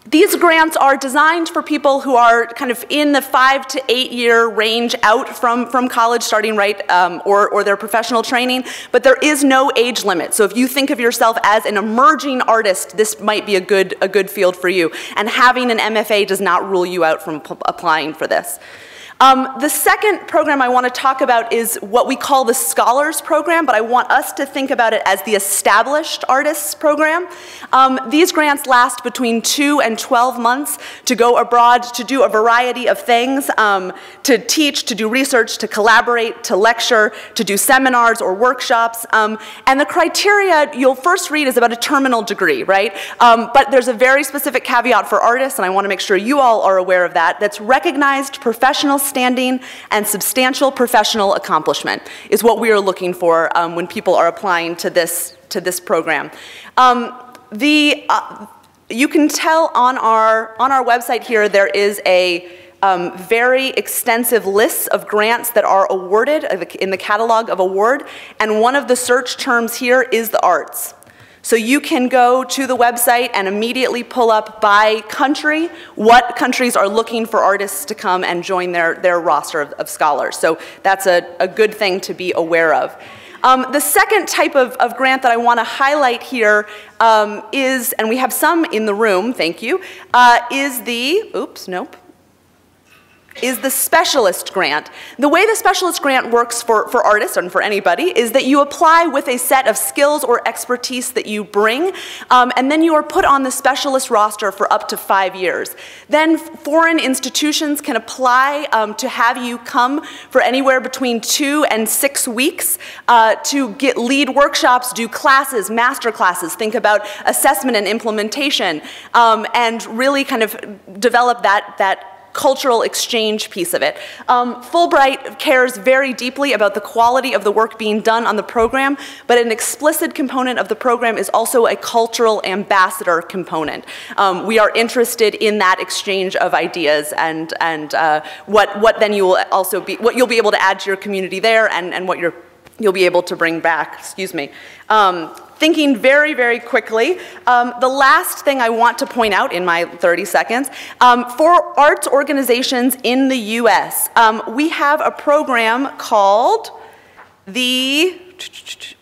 Speaker 19: these grants are designed for people who are kind of in the five to eight year range out from, from college, starting right, um, or, or their professional training, but there is no age limit. So if you think of yourself as an emerging artist, this might be a good, a good field for you. And having an MFA does not rule you out from applying for this. Um, the second program I want to talk about is what we call the Scholars Program, but I want us to think about it as the Established Artists Program. Um, these grants last between 2 and 12 months to go abroad to do a variety of things, um, to teach, to do research, to collaborate, to lecture, to do seminars or workshops. Um, and the criteria you'll first read is about a terminal degree, right? Um, but there's a very specific caveat for artists, and I want to make sure you all are aware of that, that's recognized professional standing and substantial professional accomplishment is what we are looking for um, when people are applying to this, to this program. Um, the, uh, you can tell on our, on our website here there is a um, very extensive lists of grants that are awarded in the catalog of award, and one of the search terms here is the arts. So you can go to the website and immediately pull up by country what countries are looking for artists to come and join their, their roster of, of scholars. So that's a, a good thing to be aware of. Um, the second type of, of, grant that I want to highlight here um, is, and we have some in the room, thank you, uh, is the, oops, nope, is the specialist grant. The way the specialist grant works for, for artists and for anybody is that you apply with a set of skills or expertise that you bring, um, and then you are put on the specialist roster for up to five years. Then foreign institutions can apply um, to have you come for anywhere between two and six weeks uh, to get lead workshops, do classes, master classes, think about assessment and implementation, um, and really kind of develop that, that cultural exchange piece of it. Um, Fulbright cares very deeply about the quality of the work being done on the program, but an explicit component of the program is also a cultural ambassador component. Um, we are interested in that exchange of ideas and, and uh, what, what then you will also be, what you'll be able to add to your community there and, and what you're, you'll be able to bring back, excuse me. Um, thinking very, very quickly, um, the last thing I want to point out in my 30 seconds, um, for arts organizations in the US, um, we have a program called the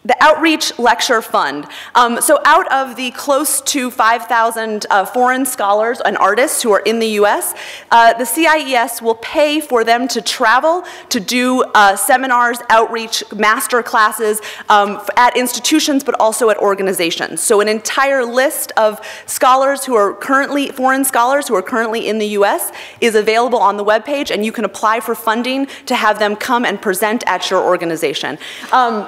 Speaker 19: the Outreach Lecture Fund. Um, so out of the close to 5,000 uh, foreign scholars and artists who are in the US, uh, the CIES will pay for them to travel, to do uh, seminars, outreach, master classes um, at institutions, but also at organizations. So an entire list of scholars who are currently, foreign scholars who are currently in the US is available on the webpage, and you can apply for funding to have them come and present at your organization. Um,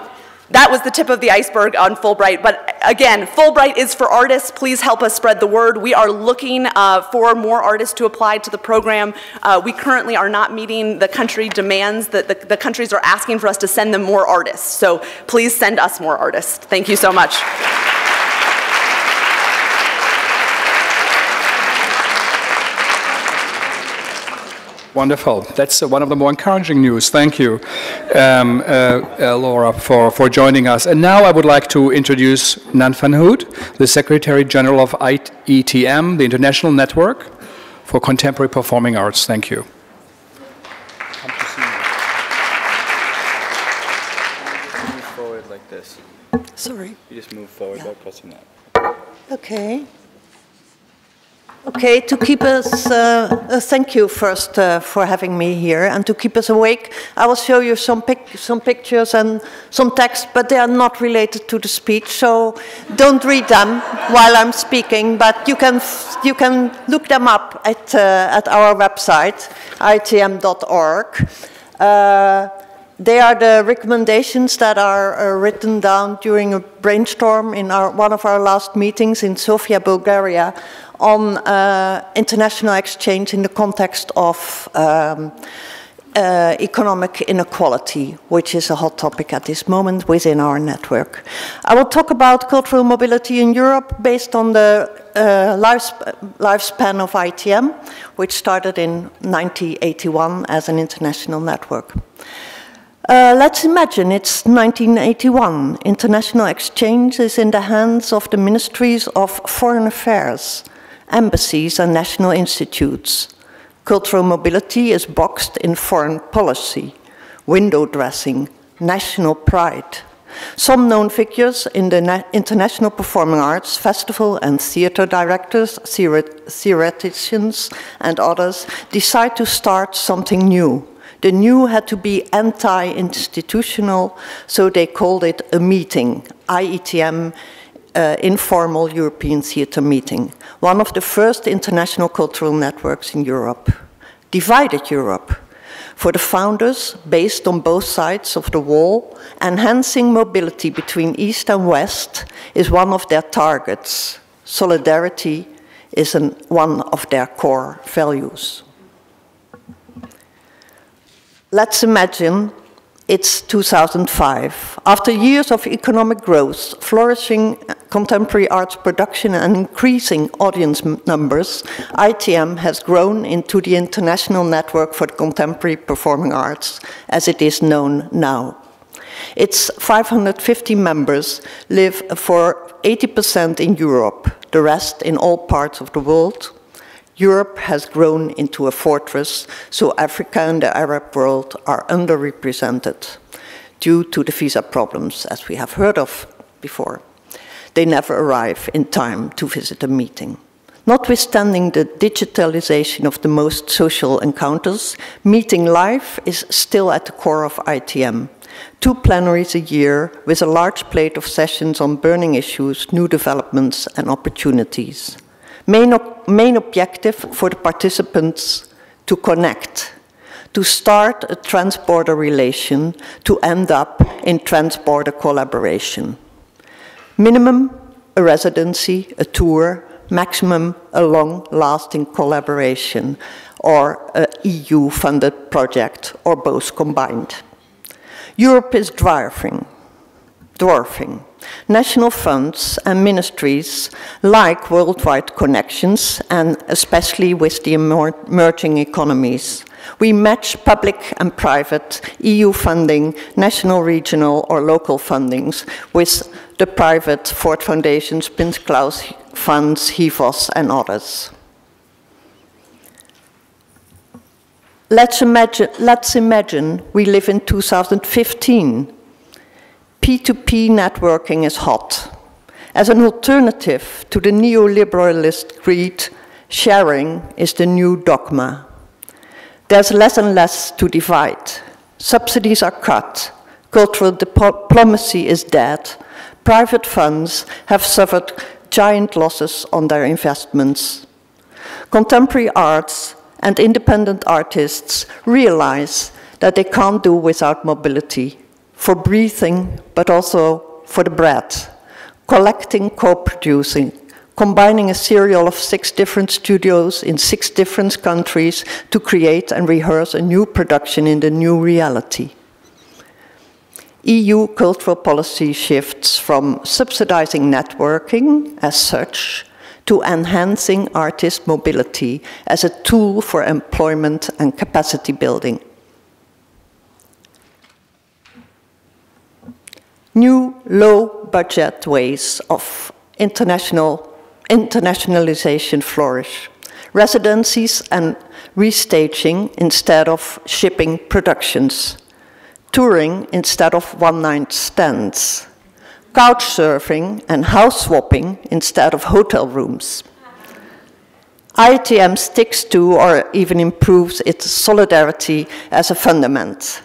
Speaker 19: that was the tip of the iceberg on Fulbright. But again, Fulbright is for artists. Please help us spread the word. We are looking uh, for more artists to apply to the program. Uh, we currently are not meeting the country demands that the, the countries are asking for us to send them more artists. So please send us more artists. Thank you so much.
Speaker 1: Wonderful. That's uh, one of the more encouraging news. Thank you, um, uh, uh, Laura, for, for joining us. And now I would like to introduce Nan van Houte, the Secretary General of IETM, the International Network for Contemporary Performing Arts. Thank you.
Speaker 2: Move forward like this.
Speaker 20: Sorry.
Speaker 2: You just move forward by pressing that.
Speaker 20: Okay. Okay, to keep us, uh, uh, thank you first uh, for having me here, and to keep us awake, I will show you some, pic some pictures and some text, but they are not related to the speech, so don't read them while I'm speaking, but you can, you can look them up at, uh, at our website, itm.org Uh, they are the recommendations that are uh, written down during a brainstorm in our, one of our last meetings in Sofia, Bulgaria, on uh, international exchange in the context of um, uh, economic inequality, which is a hot topic at this moment within our network. I will talk about cultural mobility in Europe based on the uh, lifesp lifespan of ITM, which started in 1981 as an international network. Uh, let's imagine it's 1981. International exchange is in the hands of the ministries of foreign affairs embassies and national institutes. Cultural mobility is boxed in foreign policy, window dressing, national pride. Some known figures in the international performing arts, festival and theater directors, theoreticians and others decide to start something new. The new had to be anti-institutional, so they called it a meeting. IETM uh, informal European theatre meeting, one of the first international cultural networks in Europe, divided Europe. For the founders, based on both sides of the wall, enhancing mobility between East and West is one of their targets. Solidarity is an, one of their core values. Let's imagine it's 2005. After years of economic growth, flourishing contemporary arts production and increasing audience numbers, ITM has grown into the international network for contemporary performing arts, as it is known now. Its 550 members live for 80% in Europe, the rest in all parts of the world, Europe has grown into a fortress, so Africa and the Arab world are underrepresented due to the visa problems, as we have heard of before. They never arrive in time to visit a meeting. Notwithstanding the digitalization of the most social encounters, meeting live is still at the core of ITM. Two plenaries a year with a large plate of sessions on burning issues, new developments and opportunities main, main objective for the participants to connect, to start a transborder relation, to end up in transborder collaboration. Minimum, a residency, a tour, maximum, a long-lasting collaboration. or a EU-funded project, or both combined. Europe is dwarfing, dwarfing. National funds and ministries like worldwide connections, and especially with the emerging economies. We match public and private EU funding, national, regional, or local fundings with the private Ford Foundations, Prince Claus funds, HIVOS, and others. Let's imagine, let's imagine we live in 2015. P2P networking is hot. As an alternative to the neoliberalist creed, sharing is the new dogma. There's less and less to divide. Subsidies are cut. Cultural diplomacy is dead. Private funds have suffered giant losses on their investments. Contemporary arts and independent artists realize that they can't do without mobility for breathing, but also for the breath, collecting, co-producing, combining a serial of six different studios in six different countries to create and rehearse a new production in the new reality. EU cultural policy shifts from subsidizing networking as such to enhancing artist mobility as a tool for employment and capacity building. New low-budget ways of international internationalization flourish. Residencies and restaging instead of shipping productions. Touring instead of one-night stands couch surfing and house swapping instead of hotel rooms. ITM sticks to or even improves its solidarity as a fundament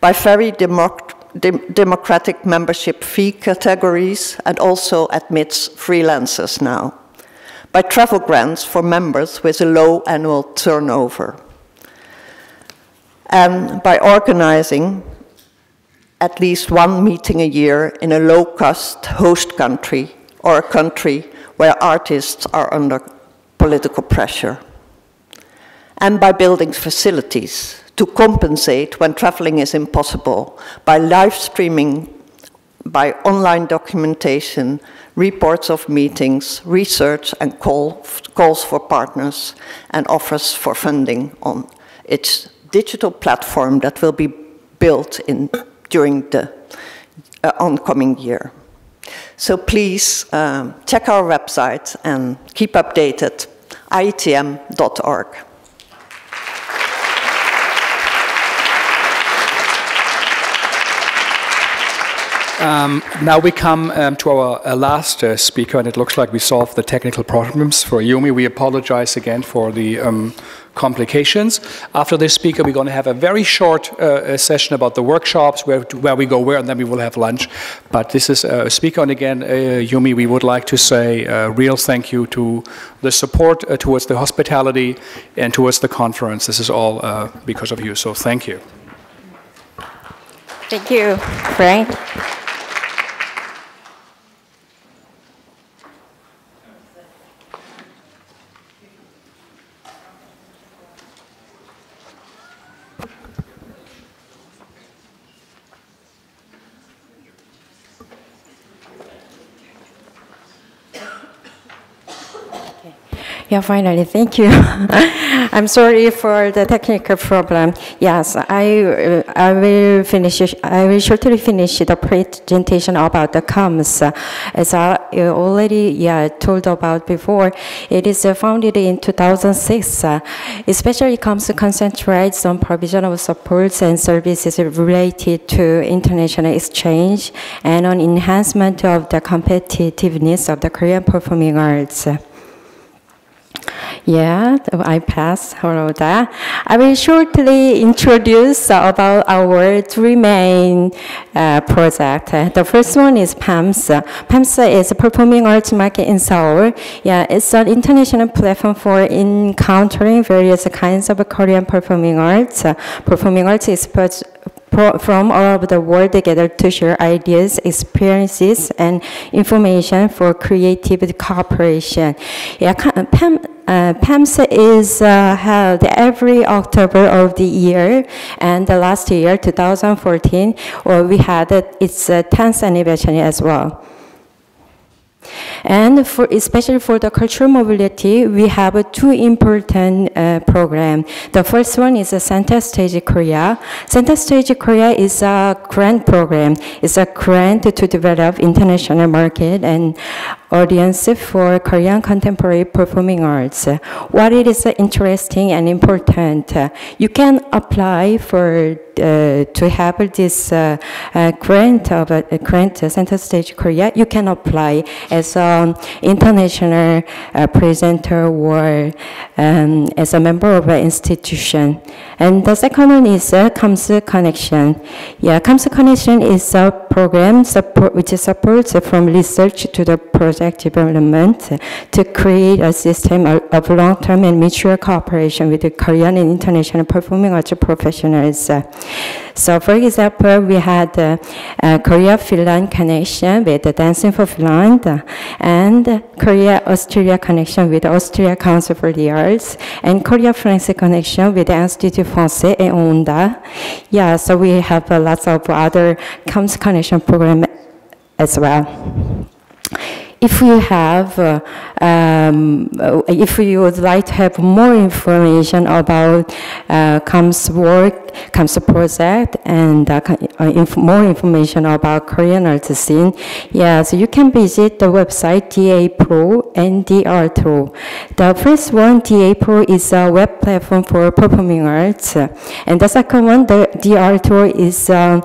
Speaker 20: by very democ de democratic membership fee categories and also admits freelancers now, by travel grants for members with a low annual turnover, and by organizing at least one meeting a year in a low-cost host country or a country where artists are under political pressure. And by building facilities to compensate when traveling is impossible, by live streaming, by online documentation, reports of meetings, research and call, calls for partners, and offers for funding on its digital platform that will be built in during the uh, oncoming year. So please um, check our website and keep updated, ietm.org.
Speaker 1: Um, now we come um, to our uh, last uh, speaker, and it looks like we solved the technical problems for Yumi. We apologize again for the um, complications. After this speaker, we're going to have a very short uh, session about the workshops, where, where we go where, and then we will have lunch. But this is a speaker, and again, uh, Yumi, we would like to say a real thank you to the support uh, towards the hospitality and towards the conference. This is all uh, because of you, so thank you.
Speaker 6: Thank you, Frank. Yeah, finally, thank you. I'm sorry for the technical problem. Yes, I uh, I will finish. I will shortly finish the presentation about the KAMS. As I already yeah told about before, it is uh, founded in 2006. Uh, especially KAMS concentrates on provision of supports and services related to international exchange and on enhancement of the competitiveness of the Korean performing arts. Yeah, I pass. Hello there. I will shortly introduce about our three main uh, projects. The first one is PAMS. PAMS is a performing arts market in Seoul. Yeah, it's an international platform for encountering various kinds of Korean performing arts. Performing arts experts from all over the world together to share ideas, experiences, and information for creative cooperation. Yeah, PAM Uh, PAMS is uh, held every October of the year, and the last year, 2014, well, we had it, its 10th anniversary as well. And for, especially for the cultural mobility, we have two important uh, programs. The first one is a Center Stage Korea. Center Stage Korea is a grant program. It's a grant to develop international market and audience for Korean contemporary performing arts. What it is interesting and important, uh, you can apply for uh, to have this uh, uh, grant of a, grant Center Stage Korea. You can apply as an international uh, presenter or um, as a member of an institution. And the second one is uh, KAMS Connection. Yeah, KAMS Connection is a program support, which supports from research to the project development to create a system of long-term and mutual cooperation with the Korean and international performing arts professionals. So for example, we had uh, uh, Korea-Finland connection with the Dance Info Finland and Korea-Austria connection with Austria Council for the Arts and Korea-France connection with the Institut Français et ONDA. Yeah, so we have uh, lots of other KAMS connection program as well if you have, uh, um, if you would like to have more information about uh, KAMS work, KAMS project, and uh, uh, inf more information about Korean art scene, yeah, so you can visit the website DA Pro and DR Pro. The first one, DA Pro, is a web platform for performing arts, and the second one, the DR Pro, is uh,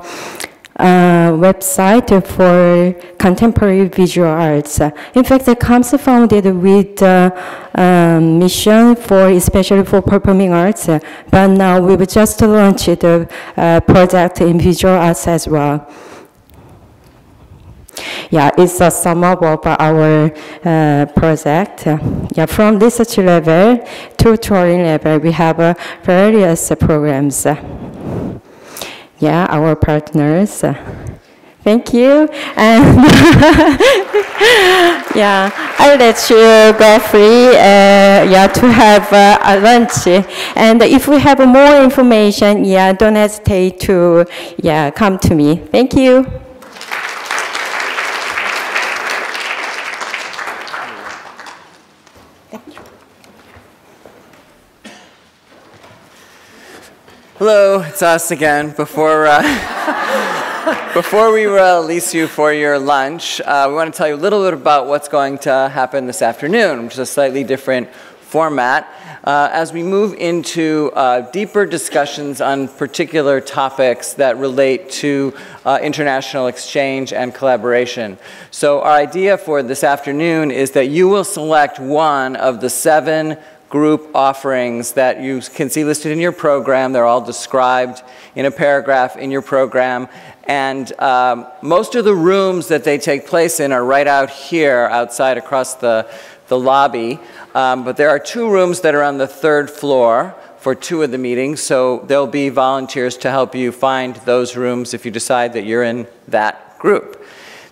Speaker 6: uh, website for contemporary visual arts. In fact, the KAMS founded with uh, um, mission for especially for performing arts, but now we've just launched the uh, project in visual arts as well. Yeah, it's a sum up of our uh, project. Yeah, from research level to touring level, we have uh, various programs yeah, our partners. Thank you. And yeah, I'll let you go free uh, yeah, to have uh, a lunch. And if we have more information, yeah, don't hesitate to yeah, come to me. Thank you.
Speaker 21: Hello, it's us again. Before, uh, before we release you for your lunch, uh, we want to tell you a little bit about what's going to happen this afternoon, which is a slightly different format. Uh, as we move into uh, deeper discussions on particular topics that relate to uh, international exchange and collaboration. So our idea for this afternoon is that you will select one of the seven group offerings that you can see listed in your program. They're all described in a paragraph in your program. And um, most of the rooms that they take place in are right out here outside across the, the lobby. Um, but there are two rooms that are on the third floor for two of the meetings. So there'll be volunteers to help you find those rooms if you decide that you're in that group.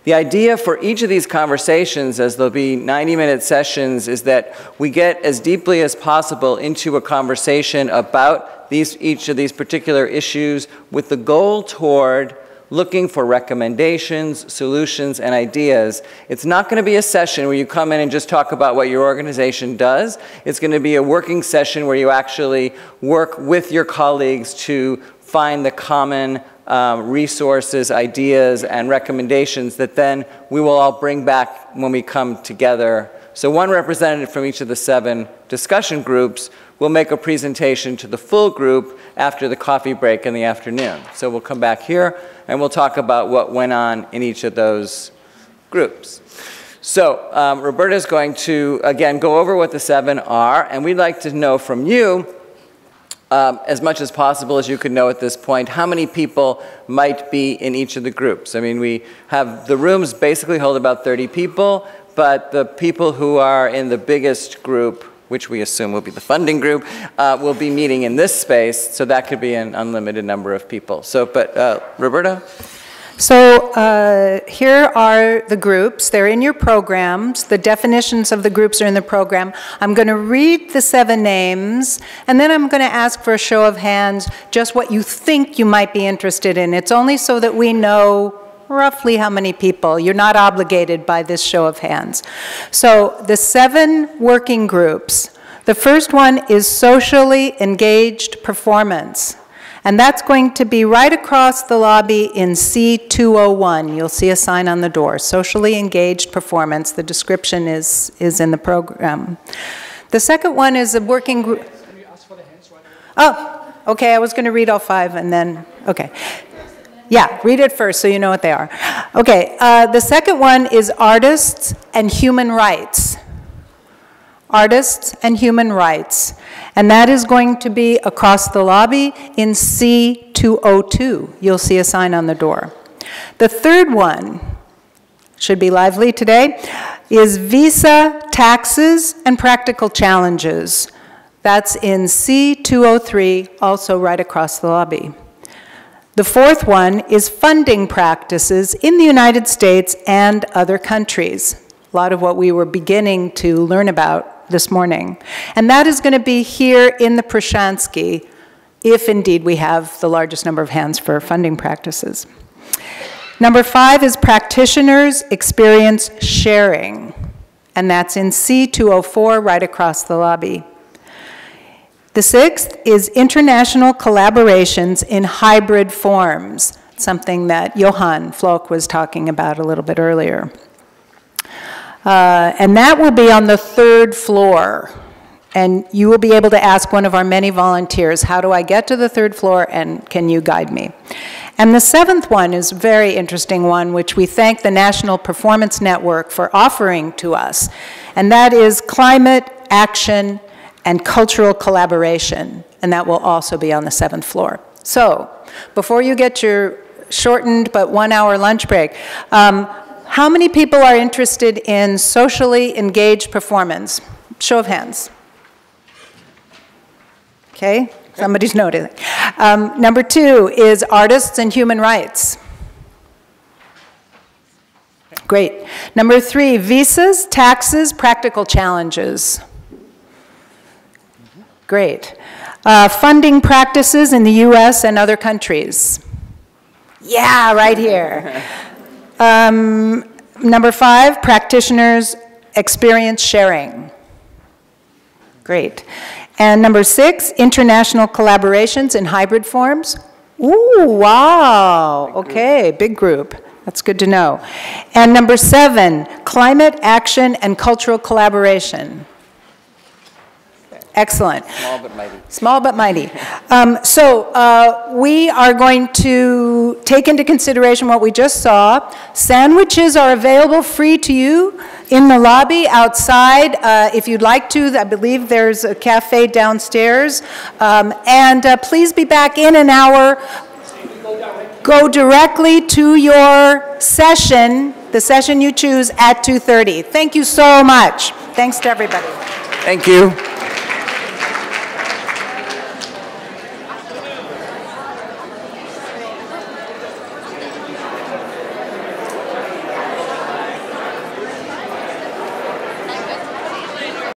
Speaker 21: The idea for each of these conversations, as there'll be 90 minute sessions, is that we get as deeply as possible into a conversation about these, each of these particular issues with the goal toward looking for recommendations, solutions, and ideas. It's not going to be a session where you come in and just talk about what your organization does. It's going to be a working session where you actually work with your colleagues to find the common um, resources, ideas, and recommendations that then we will all bring back when we come together. So one representative from each of the seven discussion groups will make a presentation to the full group after the coffee break in the afternoon. So we'll come back here and we'll talk about what went on in each of those groups. So um, Roberta is going to, again, go over what the seven are, and we'd like to know from you um, as much as possible as you could know at this point, how many people might be in each of the groups. I mean, we have the rooms basically hold about 30 people, but the people who are in the biggest group, which we assume will be the funding group, uh, will be meeting in this space, so that could be an unlimited number of people. So, but uh, Roberta?
Speaker 22: So uh, here are the groups. They're in your programs. The definitions of the groups are in the program. I'm going to read the seven names, and then I'm going to ask for a show of hands just what you think you might be interested in. It's only so that we know roughly how many people. You're not obligated by this show of hands. So the seven working groups. The first one is socially engaged performance. And that's going to be right across the lobby in C201. You'll see a sign on the door, socially engaged performance. The description is, is in the program. The second one is a working group. Oh, okay, I was going to read all five and then, okay. Yeah, read it first so you know what they are. Okay, uh, the second one is artists and human rights. Artists and human rights. And that is going to be across the lobby in C202. You'll see a sign on the door. The third one, should be lively today, is visa, taxes, and practical challenges. That's in C203, also right across the lobby. The fourth one is funding practices in the United States and other countries. A lot of what we were beginning to learn about this morning. And that is going to be here in the Proshansky, if indeed we have the largest number of hands for funding practices. Number five is practitioners experience sharing, and that's in C204 right across the lobby. The sixth is international collaborations in hybrid forms, something that Yohann Floch was talking about a little bit earlier. Uh, and that will be on the third floor. And you will be able to ask one of our many volunteers, how do I get to the third floor and can you guide me? And the seventh one is a very interesting one, which we thank the National Performance Network for offering to us. And that is climate action and cultural collaboration. And that will also be on the seventh floor. So before you get your shortened but one hour lunch break, um, how many people are interested in socially engaged performance? Show of hands. Okay, somebody's noticing. Um, number two is artists and human rights. Great. Number three, visas, taxes, practical challenges. Great. Uh, funding practices in the US and other countries. Yeah, right here. Um, number five, practitioners experience sharing. Great. And number six, international collaborations in hybrid forms. Ooh, wow. Okay, big group. That's good to know. And number seven, climate action and cultural collaboration. Excellent.
Speaker 21: Small but mighty.
Speaker 22: Small but mighty. Um, so uh, we are going to take into consideration what we just saw. Sandwiches are available free to you in the lobby outside. Uh, if you'd like to, I believe there's a cafe downstairs. Um, and uh, please be back in an hour. Go directly to your session, the session you choose at 2.30. Thank you so much. Thanks to everybody.
Speaker 21: Thank you.